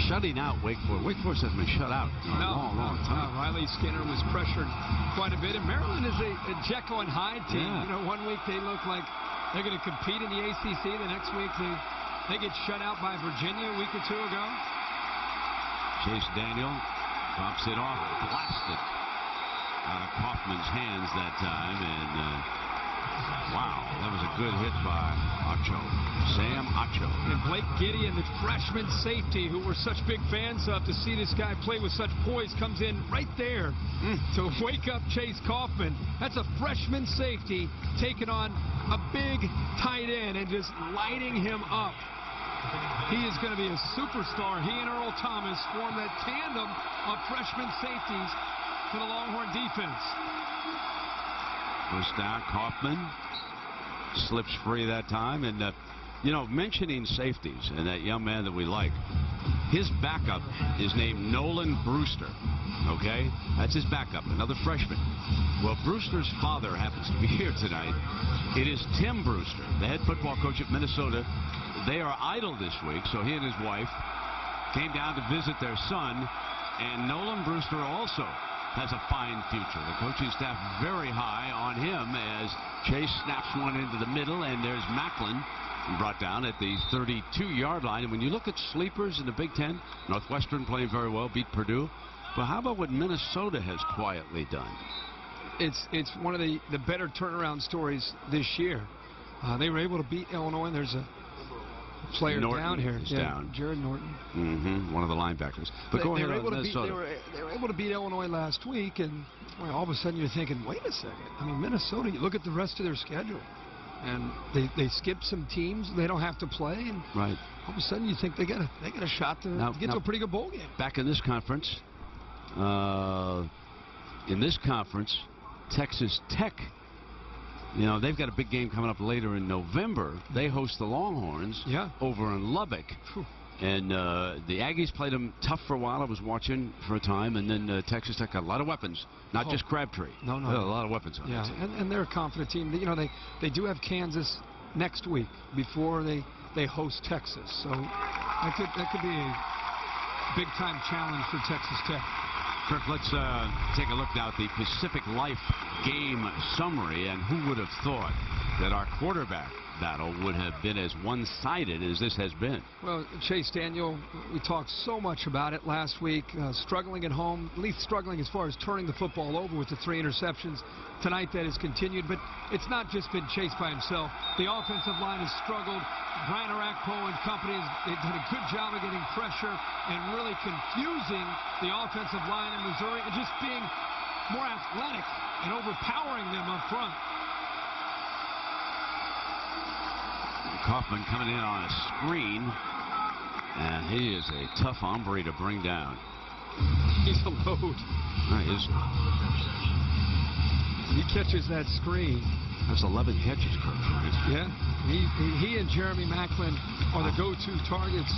[SPEAKER 3] shutting out Wake Forest? Wake Forest has been shut out in a
[SPEAKER 4] No,
[SPEAKER 3] long, long time.
[SPEAKER 4] no, Riley Skinner was pressured quite a bit, and Maryland is a, a Jekyll and Hyde team.
[SPEAKER 3] Yeah.
[SPEAKER 4] You know, one week they look like they're going to compete in the ACC. The next week they they get shut out by Virginia a week or two ago.
[SPEAKER 3] Chase Daniel drops it off, blasted out of Coffman's hands that time, and uh, wow, that was a good hit by Acho, Sam Acho.
[SPEAKER 4] And Blake Gideon, the freshman safety, who we're such big fans of, to see this guy play with such poise, comes in right there mm. to wake up Chase Coffman. That's a freshman safety taking on a big tight end and just lighting him up. He is going to be a superstar. He and Earl Thomas form that tandem of freshman safeties for the Longhorn defense.
[SPEAKER 3] First Coffman slips free that time. And, uh, you know, mentioning safeties and that young man that we like, his backup is named Nolan Brewster. Okay? That's his backup, another freshman. Well, Brewster's father happens to be here tonight. It is Tim Brewster, the head football coach at Minnesota. They are idle this week, so he and his wife came down to visit their son. And Nolan Brewster also has a fine future. The coaching staff very high on him as Chase snaps one into the middle, and there's Maclin brought down at the 32-yard line. And when you look at sleepers in the Big Ten, Northwestern playing very well, beat Purdue. But how about what Minnesota has quietly done?
[SPEAKER 4] it's it's one of the the better turnaround stories this year. Uh, they were able to beat Illinois. And there's a player
[SPEAKER 3] Norton
[SPEAKER 4] down here,
[SPEAKER 3] is
[SPEAKER 4] yeah,
[SPEAKER 3] down.
[SPEAKER 4] Jared Norton.
[SPEAKER 3] hmm One of the linebackers. But
[SPEAKER 4] they,
[SPEAKER 3] go
[SPEAKER 4] they
[SPEAKER 3] ahead
[SPEAKER 4] were
[SPEAKER 3] on
[SPEAKER 4] able to beat, they were they were able to beat Illinois last week, and well, all of a sudden you're thinking, wait a second. I mean, Minnesota. You look at the rest of their schedule, and they they skip some teams they don't have to play, and
[SPEAKER 3] Right.
[SPEAKER 4] all of a sudden you think they got a they got a shot to,
[SPEAKER 3] Now-
[SPEAKER 4] to get
[SPEAKER 3] now-
[SPEAKER 4] to a pretty good bowl game.
[SPEAKER 3] back in this conference. Uh, in this conference, Texas Tech. You know they've got a big game coming up later in November. They host the Longhorns
[SPEAKER 4] Yeah.
[SPEAKER 3] over in Lubbock,
[SPEAKER 4] Phew.
[SPEAKER 3] and uh, the Aggies played them tough for a while. I was watching for a time, and then uh, Texas Tech got a lot of weapons, not
[SPEAKER 4] Oh.
[SPEAKER 3] just Crabtree.
[SPEAKER 4] No, no.
[SPEAKER 3] A lot of weapons on
[SPEAKER 4] Yeah, and, and they're a confident team. You know, they, they do have Kansas next week before they, they host Texas. So that could that could be a big time challenge for Texas Tech.
[SPEAKER 3] Kirk, let's uh, take a look now at the Pacific Life game summary. And who would have thought that our quarterback battle would have been as one-sided as this has been?
[SPEAKER 4] Well, Chase Daniel, we talked so much about it last week, uh, struggling at home, at least struggling as far as turning the football over with the three interceptions. Tonight that has continued, but it's not just been Chase by himself. The offensive line has struggled. Brian Orakpo and company, has- done a good job of getting pressure and really confusing the offensive line in Missouri and just being more athletic and overpowering them up front.
[SPEAKER 3] Coffman coming in on a screen. And he is a tough hombre to bring down.
[SPEAKER 4] He's a load.
[SPEAKER 3] That is-
[SPEAKER 4] He catches that screen.
[SPEAKER 3] That's 11 catches, Kirk.
[SPEAKER 4] Yeah, he, he, and Jeremy Maclin are the go-to targets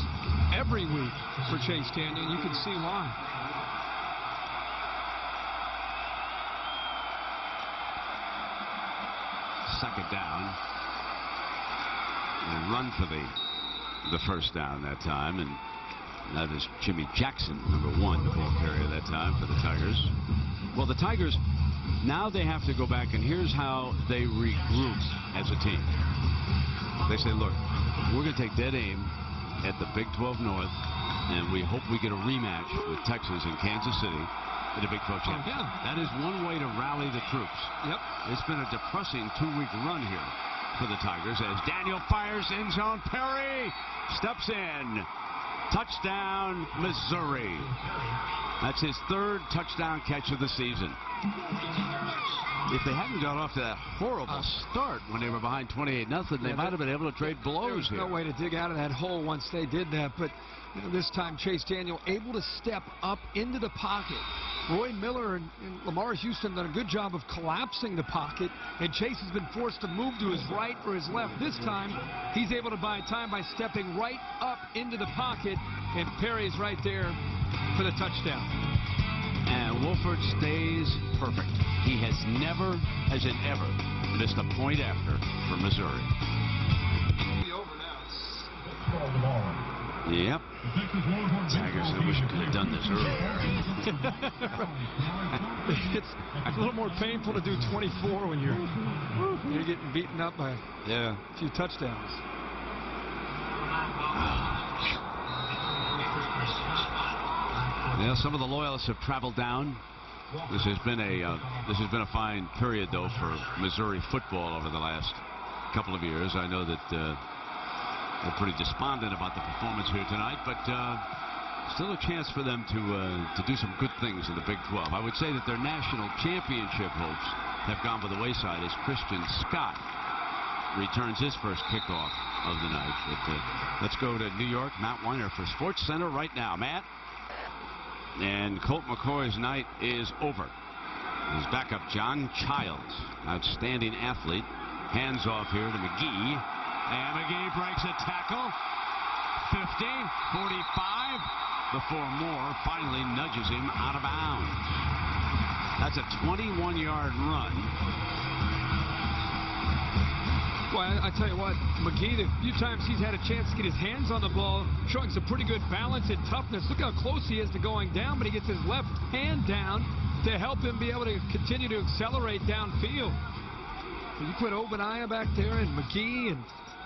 [SPEAKER 4] every week for Chase and You can see why.
[SPEAKER 3] Second down. And run for the the first down that time. And That is Jimmy Jackson, number one, the ball carrier that time for the Tigers. Well, the Tigers, now they have to go back, and here's how they regroup as a team. They say, look, we're going to take dead aim at the Big 12 North, and we hope we get a rematch with Texas and Kansas City in the Big 12 championship.
[SPEAKER 4] yeah.
[SPEAKER 3] That is one way to rally the troops.
[SPEAKER 4] Yep.
[SPEAKER 3] It's been a depressing two-week run here for the Tigers as Daniel fires in zone. Perry steps in. Touchdown, Missouri. That's his third touchdown catch of the season. If they hadn't got off to that horrible uh, start when they were behind 28 nothing, they
[SPEAKER 4] Yeah,
[SPEAKER 3] might have been able to trade blows here.
[SPEAKER 4] no way to dig out of that hole once they did that. But you know, this time, Chase Daniel able to step up into the pocket. Roy Miller and, and Lamar Houston done a good job of collapsing the pocket, and Chase has been forced to move to his right or his left. This time, he's able to buy time by stepping right up into the pocket, and Perry's right there for the touchdown.
[SPEAKER 3] And Wolfert stays perfect. He has never, has in ever, missed a point after for Missouri. Yep. Tigers, I wish I could have done this earlier.
[SPEAKER 4] it's a little more painful to do 24 when you're you're getting beaten up by
[SPEAKER 3] Yeah.
[SPEAKER 4] a few touchdowns.
[SPEAKER 3] Yeah, some of the loyalists have traveled down. This has been a uh, this has been a fine period though for Missouri football over the last couple of years. I know that uh, they're pretty despondent about the performance here tonight, but uh, still a chance for them to uh, to do some good things in the Big 12. I would say that their national championship hopes have gone by the wayside as Christian Scott returns his first kickoff of the night. But, uh, let's go to New York. Matt Winer for Sports Center right now. Matt. And Colt McCoy's night is over. His backup, John Chiles, outstanding athlete, hands off here to McGee. And McGee breaks a tackle. 50, 45, before Moore finally nudges him out of bounds. That's a 21-yard run.
[SPEAKER 4] I, I tell you what, McGee, the few times he's had a chance to get his hands on the ball, showing some pretty good balance and toughness. Look how close he is to going down, but he gets his left hand down to help him be able to continue to accelerate downfield. You put Ogbonnaya back there and McGee, and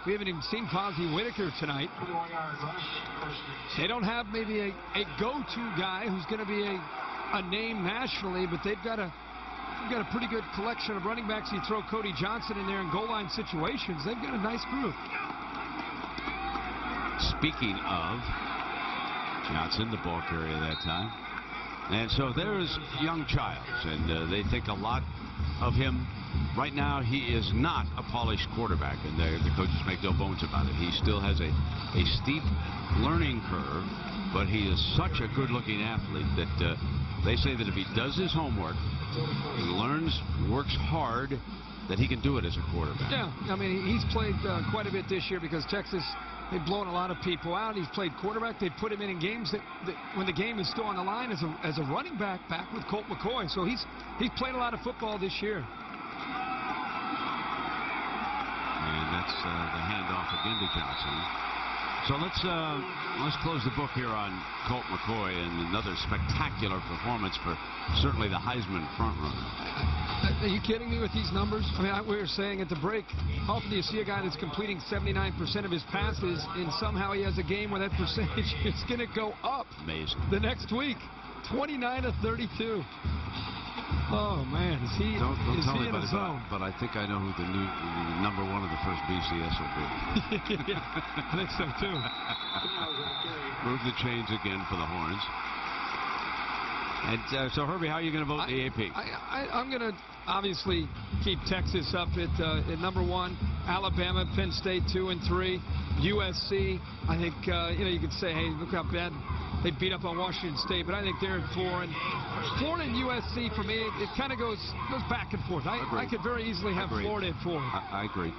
[SPEAKER 4] we haven't even seen Fozzy Whittaker tonight. They don't have maybe a, a go-to guy who's going to be a, a name nationally, but they've got a They've got a pretty good collection of running backs. You throw Cody Johnson in there in goal line situations. They've got a nice group.
[SPEAKER 3] Speaking of Johnson, the ball carrier that time. And so there's young Chiles, and uh, they think a lot of him. Right now, he is not a polished quarterback, and the coaches make no bones about it. He still has a, a steep learning curve, but he is such a good-looking athlete that uh, they say that if he does his homework, he learns, works hard, that he can do it as a quarterback.
[SPEAKER 4] Yeah, I mean, he's played uh, quite a bit this year because Texas, they've blown a lot of people out. He's played quarterback. They put him in in games that, that when the game is still on the line as a, as a running back, back with Colt McCoy. So he's he's played a lot of football this year.
[SPEAKER 3] And that's uh, the handoff again to Johnson. So let's uh, let's close the book here on Colt McCoy and another spectacular performance for certainly the Heisman frontrunner.
[SPEAKER 4] Are you kidding me with these numbers? I mean, I, we were saying at the break, how often do you see a guy that's completing 79% of his passes and somehow he has a game where that percentage is going to go up
[SPEAKER 3] Amazing.
[SPEAKER 4] the next week? 29 to 32. Oh, man. Is he,
[SPEAKER 3] Don't, don't
[SPEAKER 4] is
[SPEAKER 3] tell
[SPEAKER 4] he
[SPEAKER 3] anybody, but. I- but I think I know who the new the number one of the first BCS will be.
[SPEAKER 4] I think so, too.
[SPEAKER 3] Move the chains again for the Horns. And uh, so, Herbie, how are you going to vote in the AP?
[SPEAKER 4] I, I, I'm going to obviously keep Texas up at, uh, at number one. Alabama, Penn State, two and three. USC, I think, uh, you know, you could say, hey, look how bad they beat up on Washington State, but I think they're in four. And Florida and USC, for me, it, kind of goes goes back and forth. I, I could very easily have
[SPEAKER 3] Agreed.
[SPEAKER 4] Florida at four.
[SPEAKER 3] I, I agree.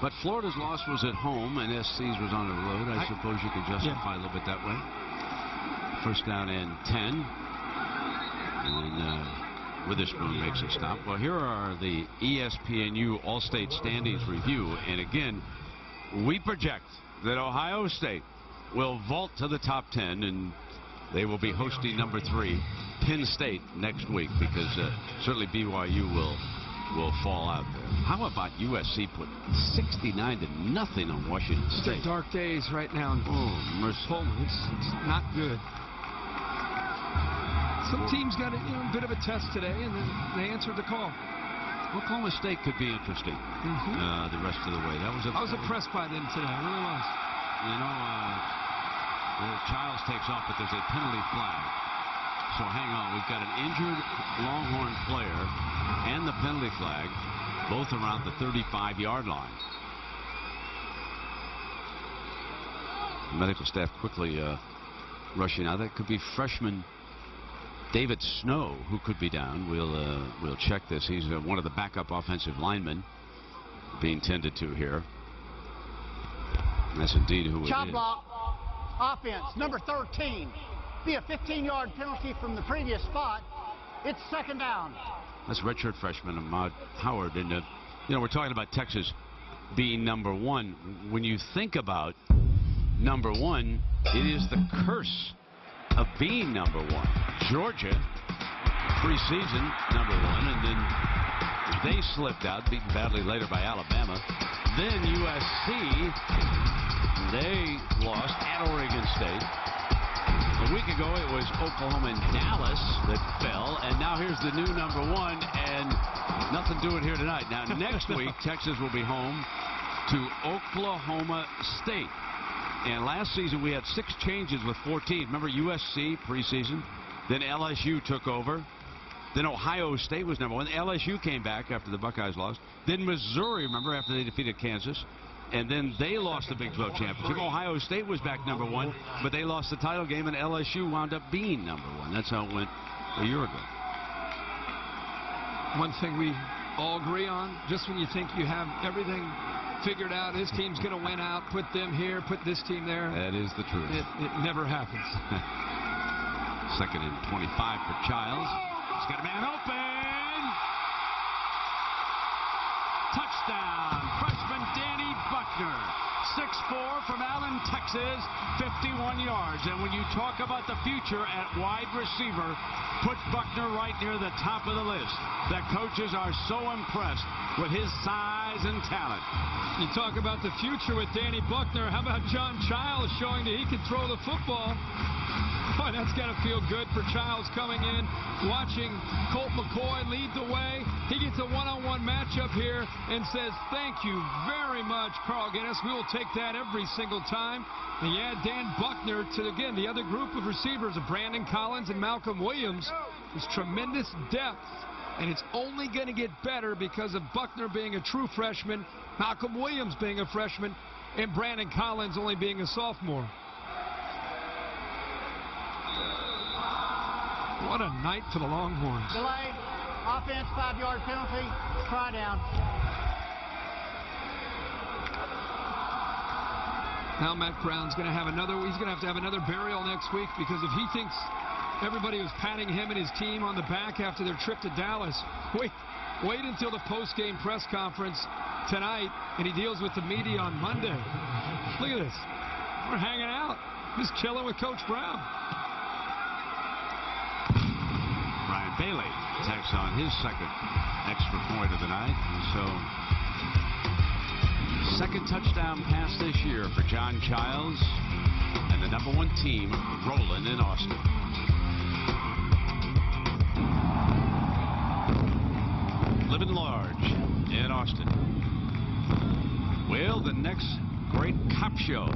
[SPEAKER 3] But Florida's loss was at home and SC's was on the road. I,
[SPEAKER 4] I-
[SPEAKER 3] suppose you can justify a little bit that way. First down and 10. And uh, Witherspoon makes a stop. Well, here are the ESPNU All-State Standings Review. And again, we project that Ohio State will vault to the top 10, and they will be hosting number three, Penn State, next week because uh, certainly BYU will will fall out there. How about USC put 69 to nothing on Washington State?
[SPEAKER 4] It's dark days right now.
[SPEAKER 3] Oh, merciful.
[SPEAKER 4] It's, it's not good. Some teams got a you know, bit of a test today, and they answered the call.
[SPEAKER 3] Oklahoma State could be interesting
[SPEAKER 4] Mm -hmm.
[SPEAKER 3] uh, the rest of the way. That was a,
[SPEAKER 4] I was impressed by them today. I really was.
[SPEAKER 3] You know, uh, Chiles takes off, but there's a penalty flag. So hang on. We've got an injured Longhorn player and the penalty flag, both around the 35-yard line. Medical staff quickly uh, rushing out. That could be freshman David Snow, who could be down. We'll uh, we'll check this. He's uh, one of the backup offensive linemen being tended to here. That's indeed who
[SPEAKER 6] Chop
[SPEAKER 3] it is.
[SPEAKER 6] block offense, number 13. Be a 15-yard penalty from the previous spot. It's second down.
[SPEAKER 3] That's redshirt freshman Ahmad Howard. And, uh, you know, we're talking about Texas being number one. When you think about number one, it is the curse of being number one. Georgia, preseason number one, and then they slipped out, beaten badly later by Alabama. Then USC, they lost at Oregon State. A week ago, it was Oklahoma and Dallas that fell, and now here's the new number one, and nothing doing here tonight. Now, next week, Texas will be home to Oklahoma State. And last season, we had six changes with 14. Remember USC preseason? Then LSU took over. Then Ohio State was number one. LSU came back after the Buckeyes lost. Then Missouri, remember, after they defeated Kansas. And then they lost the Big 12 championship. Ohio State was back number one, but they lost the title game, and LSU wound up being number one. That's how it went a year ago.
[SPEAKER 4] One thing we all agree on, just when you think you have everything figured out, this team's going to win out, put them here, put this team there.
[SPEAKER 3] That is the truth.
[SPEAKER 4] It, it never happens.
[SPEAKER 3] Second and 25 for Chiles. He's got a man open. Touchdown. Freshman Danny Buckner. 6'4 from Allen, Texas, 51 yards. And when you talk about the future at wide receiver, put Buckner right near the top of the list. The coaches are so impressed with his size and talent.
[SPEAKER 4] You talk about the future with Danny Buckner. How about John Chiles showing that he can throw the football? Boy, that's got to feel good for Chiles coming in, watching Colt McCoy lead the way. He gets a one-on-one -on -one matchup here and says, thank you very much, Carl Gettis. We will take that every single time. And yeah, Dan Buckner to, again, the other group of receivers of Brandon Collins and Malcolm Williams is tremendous depth. And it's only going to get better because of Buckner being a true freshman, Malcolm Williams being a freshman, and Brandon Collins only being a sophomore. What a night for the Longhorns.
[SPEAKER 6] Delay. Offense, five-yard penalty. Try down.
[SPEAKER 4] Now Mack Brown's going to have another. He's going to have to have another burial next week because if he thinks everybody was patting him and his team on the back after their trip to Dallas, wait, wait until the post-game press conference tonight, and he deals with the media on Monday. Look at this. We're hanging out, just chilling with Coach Brown.
[SPEAKER 3] Ryan Bailey tacks on his second extra point of the night. And so, second touchdown pass this year for John Chiles and the number one team rolling in Austin. Living large in Austin. Well, the next great cop show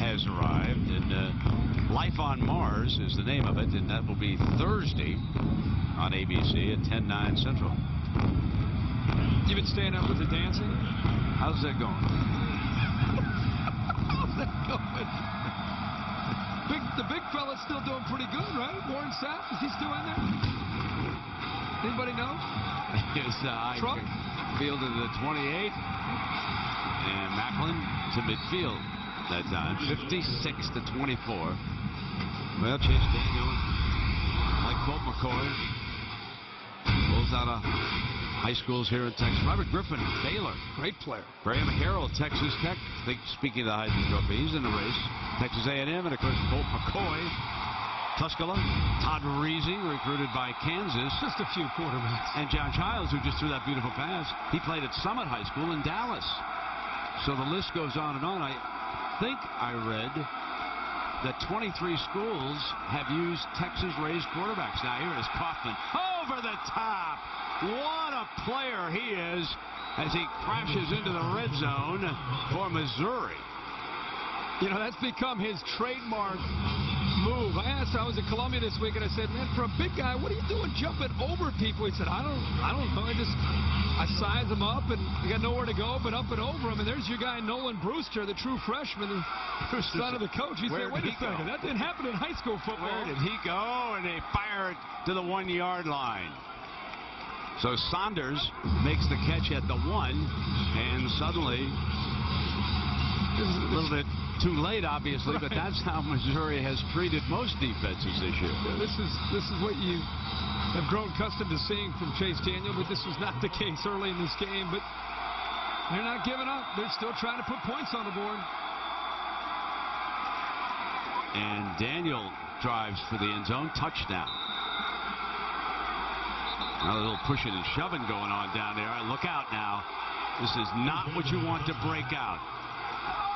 [SPEAKER 3] has arrived, and uh, Life on Mars is the name of it, and that will be Thursday on ABC at 10, 9 Central.
[SPEAKER 4] You been staying up with the dancing?
[SPEAKER 3] How's that going?
[SPEAKER 4] How's that going? Big, the big fella's still doing pretty good, right? Warren Sapp, is he still in there? Anybody know?
[SPEAKER 3] Is uh,
[SPEAKER 4] Trump?
[SPEAKER 3] field to the 28, and Maclin to midfield that time, 56 to 24. Well, Chase Daniel, like Colt McCoy, pulls out a high schools here in Texas. Robert Griffin, Baylor.
[SPEAKER 4] Great player.
[SPEAKER 3] Graham Harrell, Texas Tech. I think, speaking of the Heisman Trophy, he's in the race. Texas A&M, and of course, Colt McCoy. Tuscola, Todd Reesing, recruited by Kansas.
[SPEAKER 4] Just a few quarterbacks.
[SPEAKER 3] And John Chiles, who just threw that beautiful pass. He played at Summit High School in Dallas. So the list goes on and on. I think I read that 23 schools have used Texas-raised quarterbacks. Now here is Coffman over the top. What a player he is as he crashes into the red zone for Missouri.
[SPEAKER 4] You know, that's become his trademark move. I asked, I was at Columbia this week, and I said, man, for a big guy, what are you doing jumping over people? He said, I don't, I don't know. I just, I size him up, and I got nowhere to go but up and over him. And there's your guy, Nolan Brewster, the true freshman, the son of the coach. He
[SPEAKER 3] Where
[SPEAKER 4] said, wait a
[SPEAKER 3] he go?
[SPEAKER 4] second, that didn't happen in high school football.
[SPEAKER 3] Where did he go? And they fire it to the one-yard line. So Saunders makes the catch at the one, and suddenly, a little bit too late, obviously, but that's how Missouri has treated most defenses this year.
[SPEAKER 4] Yeah, this is this is what you have grown accustomed to seeing from Chase Daniel, but this was not the case early in this game. But they're not giving up. They're still trying to put points on the board.
[SPEAKER 3] And Daniel drives for the end zone, touchdown. Now a little pushing and shoving going on down there. Look out now. This is not what you want to break out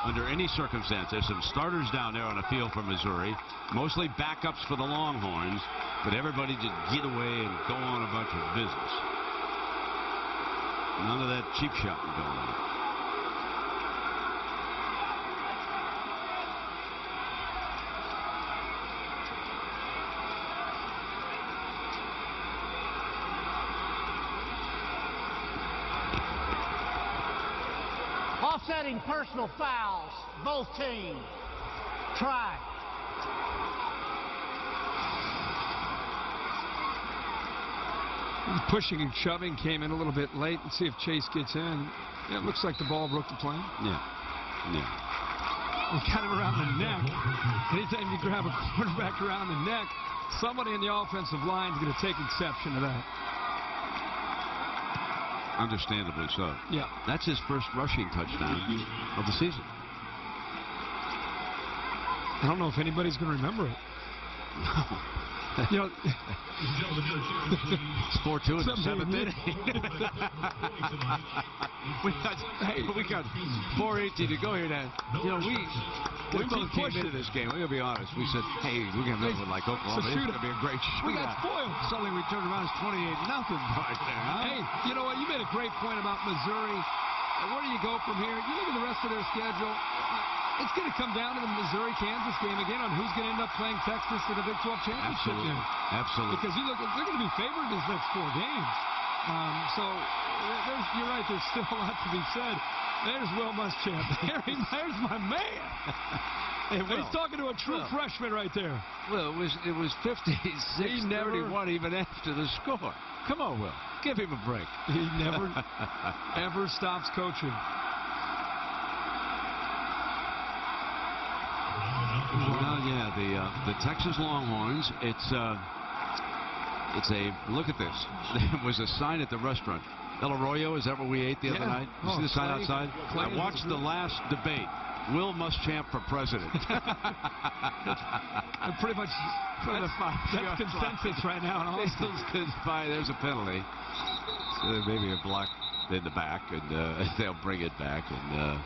[SPEAKER 3] under any circumstance. There's some starters down there on the field for Missouri, mostly backups for the Longhorns, but everybody just get away and go on about your business. None of that cheap shotting going on.
[SPEAKER 6] Personal fouls, both teams. Try.
[SPEAKER 4] Pushing and shoving came in a little bit late. and see if Chase gets in. Yeah, it looks like the ball broke the plane.
[SPEAKER 3] Yeah. Yeah.
[SPEAKER 4] We got him around the neck. Anytime you grab a quarterback around the neck, somebody in the offensive line is going to take exception to that.
[SPEAKER 3] Understandably so.
[SPEAKER 4] Yeah.
[SPEAKER 3] That's his first rushing touchdown of the season.
[SPEAKER 4] I don't know if anybody's going to remember it. You know,
[SPEAKER 3] It's 4-2 in the seventh
[SPEAKER 4] we-
[SPEAKER 3] inning. we got, hey, we got 4.18 to go here now. You know, we, we both came into this game. We're going to be honest. We said, hey, we're going to live with like Oklahoma.
[SPEAKER 4] It's,
[SPEAKER 3] going to be a great
[SPEAKER 4] we got
[SPEAKER 3] shootout.
[SPEAKER 4] spoiled.
[SPEAKER 3] Suddenly we turned around. It's 28 nothing right there. Huh?
[SPEAKER 4] Hey, you know what? You made a great point about Missouri. Where do you go from here? You look at the rest of their schedule. It's going to come down to the Missouri-Kansas game again on who's going to end up playing Texas in the Big 12 championship
[SPEAKER 3] Absolutely.
[SPEAKER 4] game.
[SPEAKER 3] Absolutely.
[SPEAKER 4] Because you look, they're going to be favored these next four games. Um, so there's, you're right. There's still a lot to be said. There's Will Muschamp. There he- There's my man.
[SPEAKER 3] Hey,
[SPEAKER 4] He's talking to a true
[SPEAKER 3] Will.
[SPEAKER 4] freshman right there.
[SPEAKER 3] Well, it was it was 56
[SPEAKER 4] He never-
[SPEAKER 3] 31 even after the score. Come on, Will. Give him a break.
[SPEAKER 4] He never, ever stops coaching.
[SPEAKER 3] The uh, the Texas Longhorns. It's uh, it's a look at this. There was a sign at the restaurant. El Arroyo, is that where we ate the other night? You
[SPEAKER 4] Oh,
[SPEAKER 3] see the sign
[SPEAKER 4] Clay-
[SPEAKER 3] outside?
[SPEAKER 4] Clay
[SPEAKER 3] I watched the last debate. Will Muschamp for president.
[SPEAKER 4] Pretty much that's, that's consensus right now.
[SPEAKER 3] There's a penalty. So maybe a block in the back, and uh, they'll bring it back. And uh,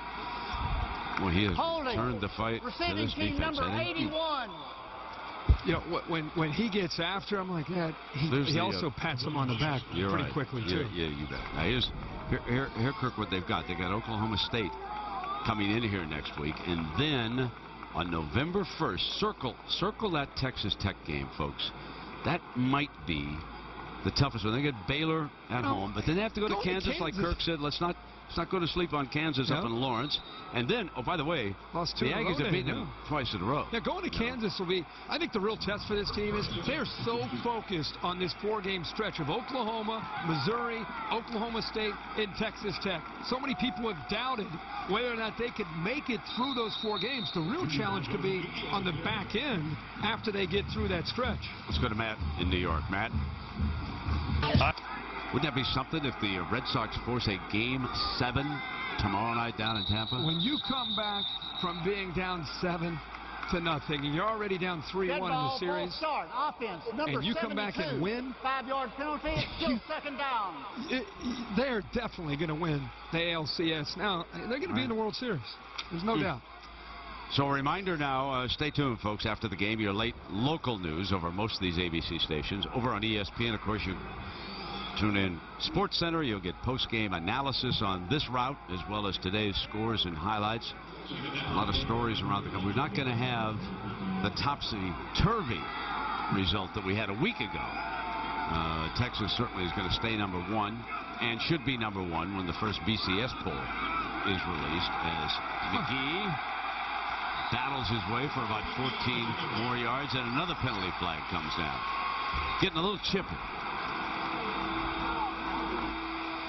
[SPEAKER 3] well, he has
[SPEAKER 6] Holding.
[SPEAKER 3] turned the fight to
[SPEAKER 6] Receiving
[SPEAKER 3] this
[SPEAKER 6] team
[SPEAKER 3] defense.
[SPEAKER 6] number
[SPEAKER 3] I think
[SPEAKER 6] 81.
[SPEAKER 4] You know, when when he gets after him like that, he, he
[SPEAKER 3] the, uh,
[SPEAKER 4] also pats him on the back
[SPEAKER 3] You're
[SPEAKER 4] pretty
[SPEAKER 3] right.
[SPEAKER 4] quickly
[SPEAKER 3] yeah,
[SPEAKER 4] too.
[SPEAKER 3] Yeah, you bet. Now here's here, here, here, Kirk, what they've got. They got Oklahoma State coming in here next week, and then on November 1st, circle circle that Texas Tech game, folks. That might be the toughest one. They get Baylor at
[SPEAKER 4] No,
[SPEAKER 3] home, but then they have to go to
[SPEAKER 4] going to
[SPEAKER 3] Kansas, like Kirk said. Let's not let's not go to sleep on Kansas up in Lawrence. And then, oh by the way,
[SPEAKER 4] Lost two
[SPEAKER 3] the
[SPEAKER 4] in a row
[SPEAKER 3] Aggies have
[SPEAKER 4] there,
[SPEAKER 3] beaten
[SPEAKER 4] yeah.
[SPEAKER 3] them twice in a row.
[SPEAKER 4] Yeah, going to Kansas will be. I think the real test for this team is they're so focused on this four-game stretch of Oklahoma, Missouri, Oklahoma State, and Texas Tech. So many people have doubted whether or not they could make it through those four games. The real challenge could be on the back end after they get through that stretch.
[SPEAKER 3] Let's go to Matt in New York. Matt. Wouldn't that be something if the Red Sox force a game seven tomorrow night down in Tampa?
[SPEAKER 4] When you come back from being down seven to nothing, and you're already down 3-1 in the series.
[SPEAKER 6] start, offense, number
[SPEAKER 4] and you come back and win.
[SPEAKER 6] Five-yard penalty, it's still second down.
[SPEAKER 4] It, they're definitely going to win the ALCS. Now, they're going to be in the World Series. There's no
[SPEAKER 3] Hmm.
[SPEAKER 4] doubt.
[SPEAKER 3] So a reminder now, uh, stay tuned, folks, after the game, your late local news over most of these ABC stations. Over on E ESPN, of course, you tune in Sports Center. You'll get post-game analysis on this route, as well as today's scores and highlights. A lot of stories around the country. We're not going to have the topsy-turvy result that we had a week ago. Uh, Texas certainly is going to stay number one and should be number one when the first BCS poll is released as McGee battles his way for about 14 more yards and another penalty flag comes down. Getting a little chippy.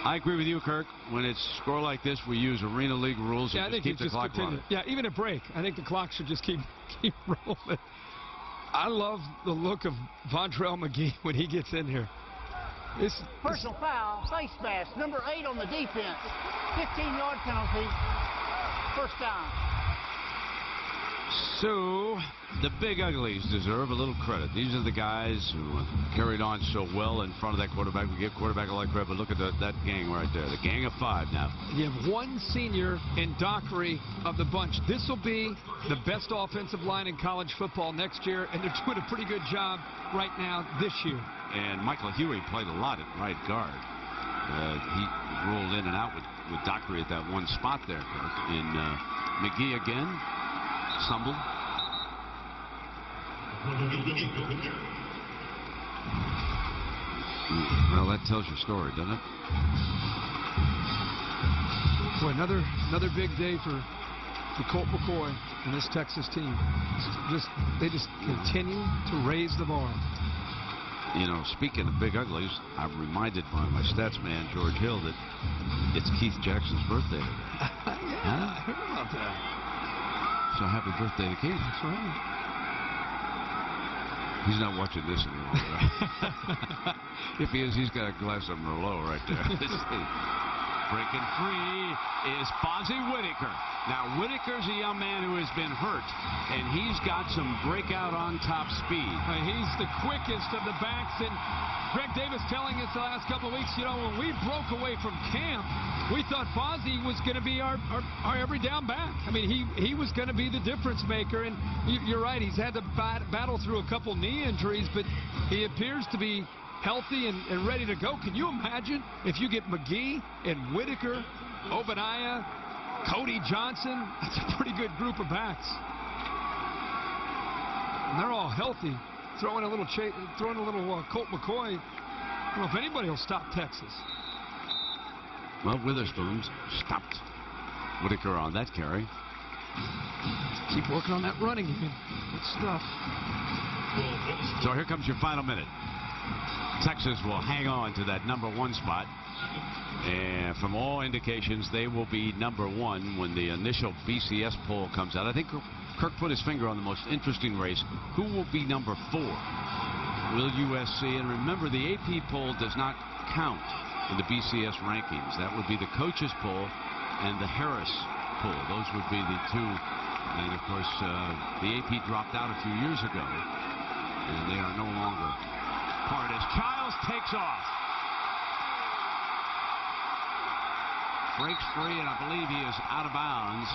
[SPEAKER 3] I agree with you, Kirk. When it's score like this, we use Arena League rules
[SPEAKER 4] Yeah, I
[SPEAKER 3] and
[SPEAKER 4] think
[SPEAKER 3] just keep the
[SPEAKER 4] just
[SPEAKER 3] clock
[SPEAKER 4] continue.
[SPEAKER 3] running.
[SPEAKER 4] Yeah, even a break, I think the clock should just keep keep rolling. I love the look of Vondrell McGee when he gets in here. This, this
[SPEAKER 6] Personal foul, face mask, number eight on the defense. 15-yard penalty, first down.
[SPEAKER 3] So, the big uglies deserve a little credit. These are the guys who carried on so well in front of that quarterback. We give quarterback a lot of credit, but look at the, that gang right there. The gang of five now.
[SPEAKER 4] You have one senior in Dockery of the bunch. This will be the best offensive line in college football next year, and they're doing a pretty good job right now this year.
[SPEAKER 3] And Michael Huey played a lot at right guard. Uh, he rolled in and out with, with Dockery at that one spot there. And uh, McGee again stumbled. Well, that tells your story, doesn't it?
[SPEAKER 4] Boy, another another big day for for Colt McCoy and this Texas team. Just they just continue to raise the bar.
[SPEAKER 3] You know, speaking of big uglies, I'm reminded by my stats man, George Hill, that it's Keith Jackson's birthday today.
[SPEAKER 4] yeah, I heard about that.
[SPEAKER 3] So happy birthday to Keith.
[SPEAKER 4] That's right.
[SPEAKER 3] He's not watching this anymore. if he is, he's got a glass of Merlot right there. Breaking free is Fozzy Whittaker. Now, Whittaker's a young man who has been hurt, and he's got some breakout on top speed.
[SPEAKER 4] Uh, he's the quickest of the backs, and Greg Davis telling us the last couple of weeks, you know, when we broke away from camp, we thought Fozzy was going to be our, our, our every down back. I mean, he, he was going to be the difference maker, and you, you're right, he's had to bat, battle through a couple knee injuries, but he appears to be healthy and, and ready to go. Can you imagine if you get McGee and Whittaker, Ogbonnaya, Cody Johnson? That's a pretty good group of backs. And they're all healthy. Throwing a little, throwing a little uh, Colt McCoy. I don't know if anybody will stop Texas.
[SPEAKER 3] Well, Witherspoon stopped Whittaker on that carry.
[SPEAKER 4] Keep working on that running game. Good stuff.
[SPEAKER 3] So here comes your final minute. Texas will hang on to that number one spot. And from all indications, they will be number one when the initial BCS poll comes out. I think Kirk put his finger on the most interesting race. Who will be number four? Will USC? And remember, the AP poll does not count in the BCS rankings. That would be the coaches poll and the Harris poll. Those would be the two. And of course, uh, the AP dropped out a few years ago. And they are no longer as Chiles takes off. Breaks free, and I believe he is out of bounds.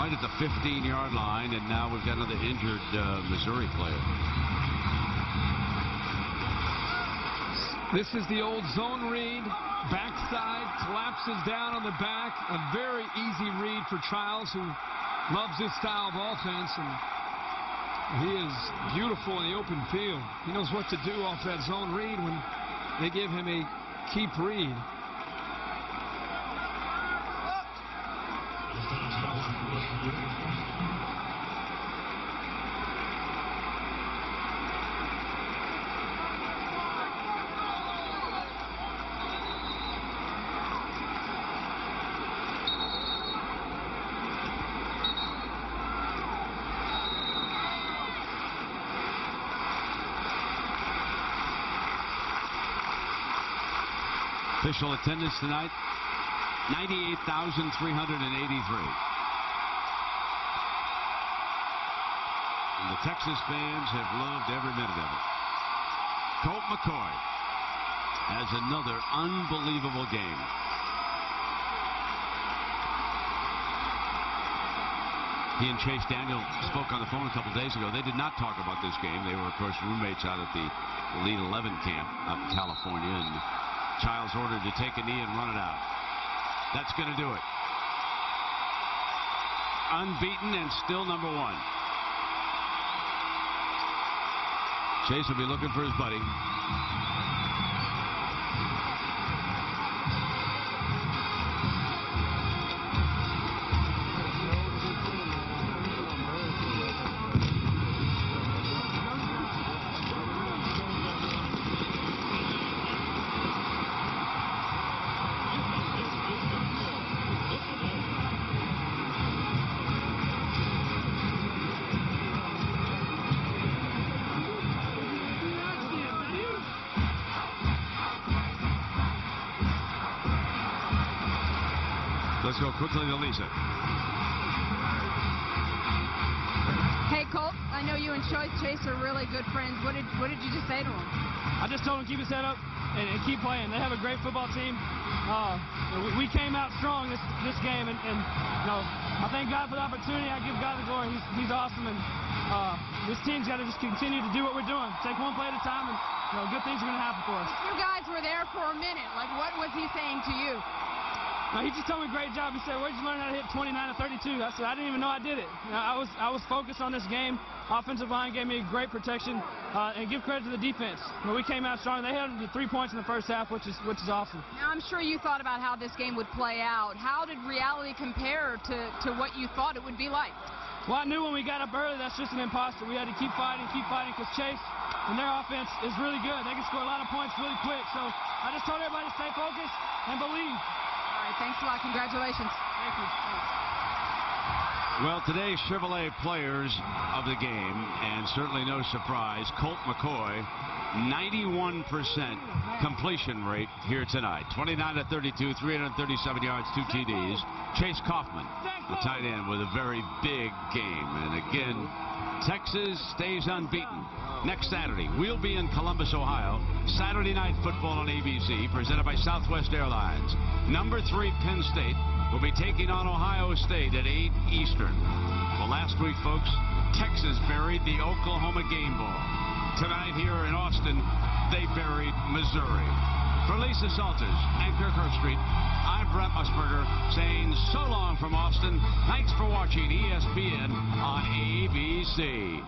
[SPEAKER 3] Right at the 15-yard line, and now we've got another injured uh, Missouri player.
[SPEAKER 4] This is the old zone read. Backside collapses down on the back. A very easy read for Chiles, who loves this style of offense. And he is beautiful in the open field. He knows what to do off that zone read when they give him a keep read.
[SPEAKER 3] Official attendance tonight, 98,383. And the Texas fans have loved every minute of it. Colt McCoy has another unbelievable game. He and Chase Daniel spoke on the phone a couple days ago. They did not talk about this game. They were, of course, roommates out at the Elite 11 camp out in California. And Chiles ordered to take a knee and run it out. That's going to do it. Unbeaten and still number one. Chase will be looking for his buddy. Let's quickly to Lisa.
[SPEAKER 5] Hey, Colt, I know you and Choice Chase are really good friends. What did what did you just say to him?
[SPEAKER 8] I just told him keep his head up and, and keep playing. They have a great football team. Uh, we, we came out strong this this game, and, and you know I thank God for the opportunity. I give God the glory. He's he's awesome, and uh, this team's got to just continue to do what we're doing. Take one play at a time, and you know good things are going to happen for us.
[SPEAKER 5] You guys were there for a minute. Like, what was he saying to you?
[SPEAKER 8] He just told me great job. He said, "Where'd you learn how to hit 29 to 32?" I said, "I didn't even know I did it. You know, I was I was focused on this game. Offensive line gave me great protection, uh, and give credit to the defense. But we came out strong. They had three points in the first half, which is which is awesome.
[SPEAKER 5] Now, I'm sure you thought about how this game would play out. How did reality compare to to what you thought it would be like?
[SPEAKER 8] Well, I knew when we got up early that's just an imposter. We had to keep fighting, keep fighting, because Chase and their offense is really good. They can score a lot of points really quick. So I just told everybody to stay focused and believe.
[SPEAKER 5] Thanks a lot. Congratulations.
[SPEAKER 8] Thank you.
[SPEAKER 3] Well, today's Chevrolet players of the game, and certainly no surprise, Colt McCoy, 91% completion rate here tonight. 29 to 32, 337 yards, two TDs. Chase Coffman, the tight end, with a very big game. And again, Texas stays unbeaten. Next Saturday, we'll be in Columbus, Ohio. Saturday night football on ABC, presented by Southwest Airlines. Number three, Penn State, will be taking on Ohio State at 8 Eastern. Well, last week, folks, Texas buried the Oklahoma game ball. Tonight here in Austin, they buried Missouri. For Lisa Salters and Kirk Herbstreit, I'm Brent Musburger saying so long from Austin. Thanks for watching ESPN on ABC.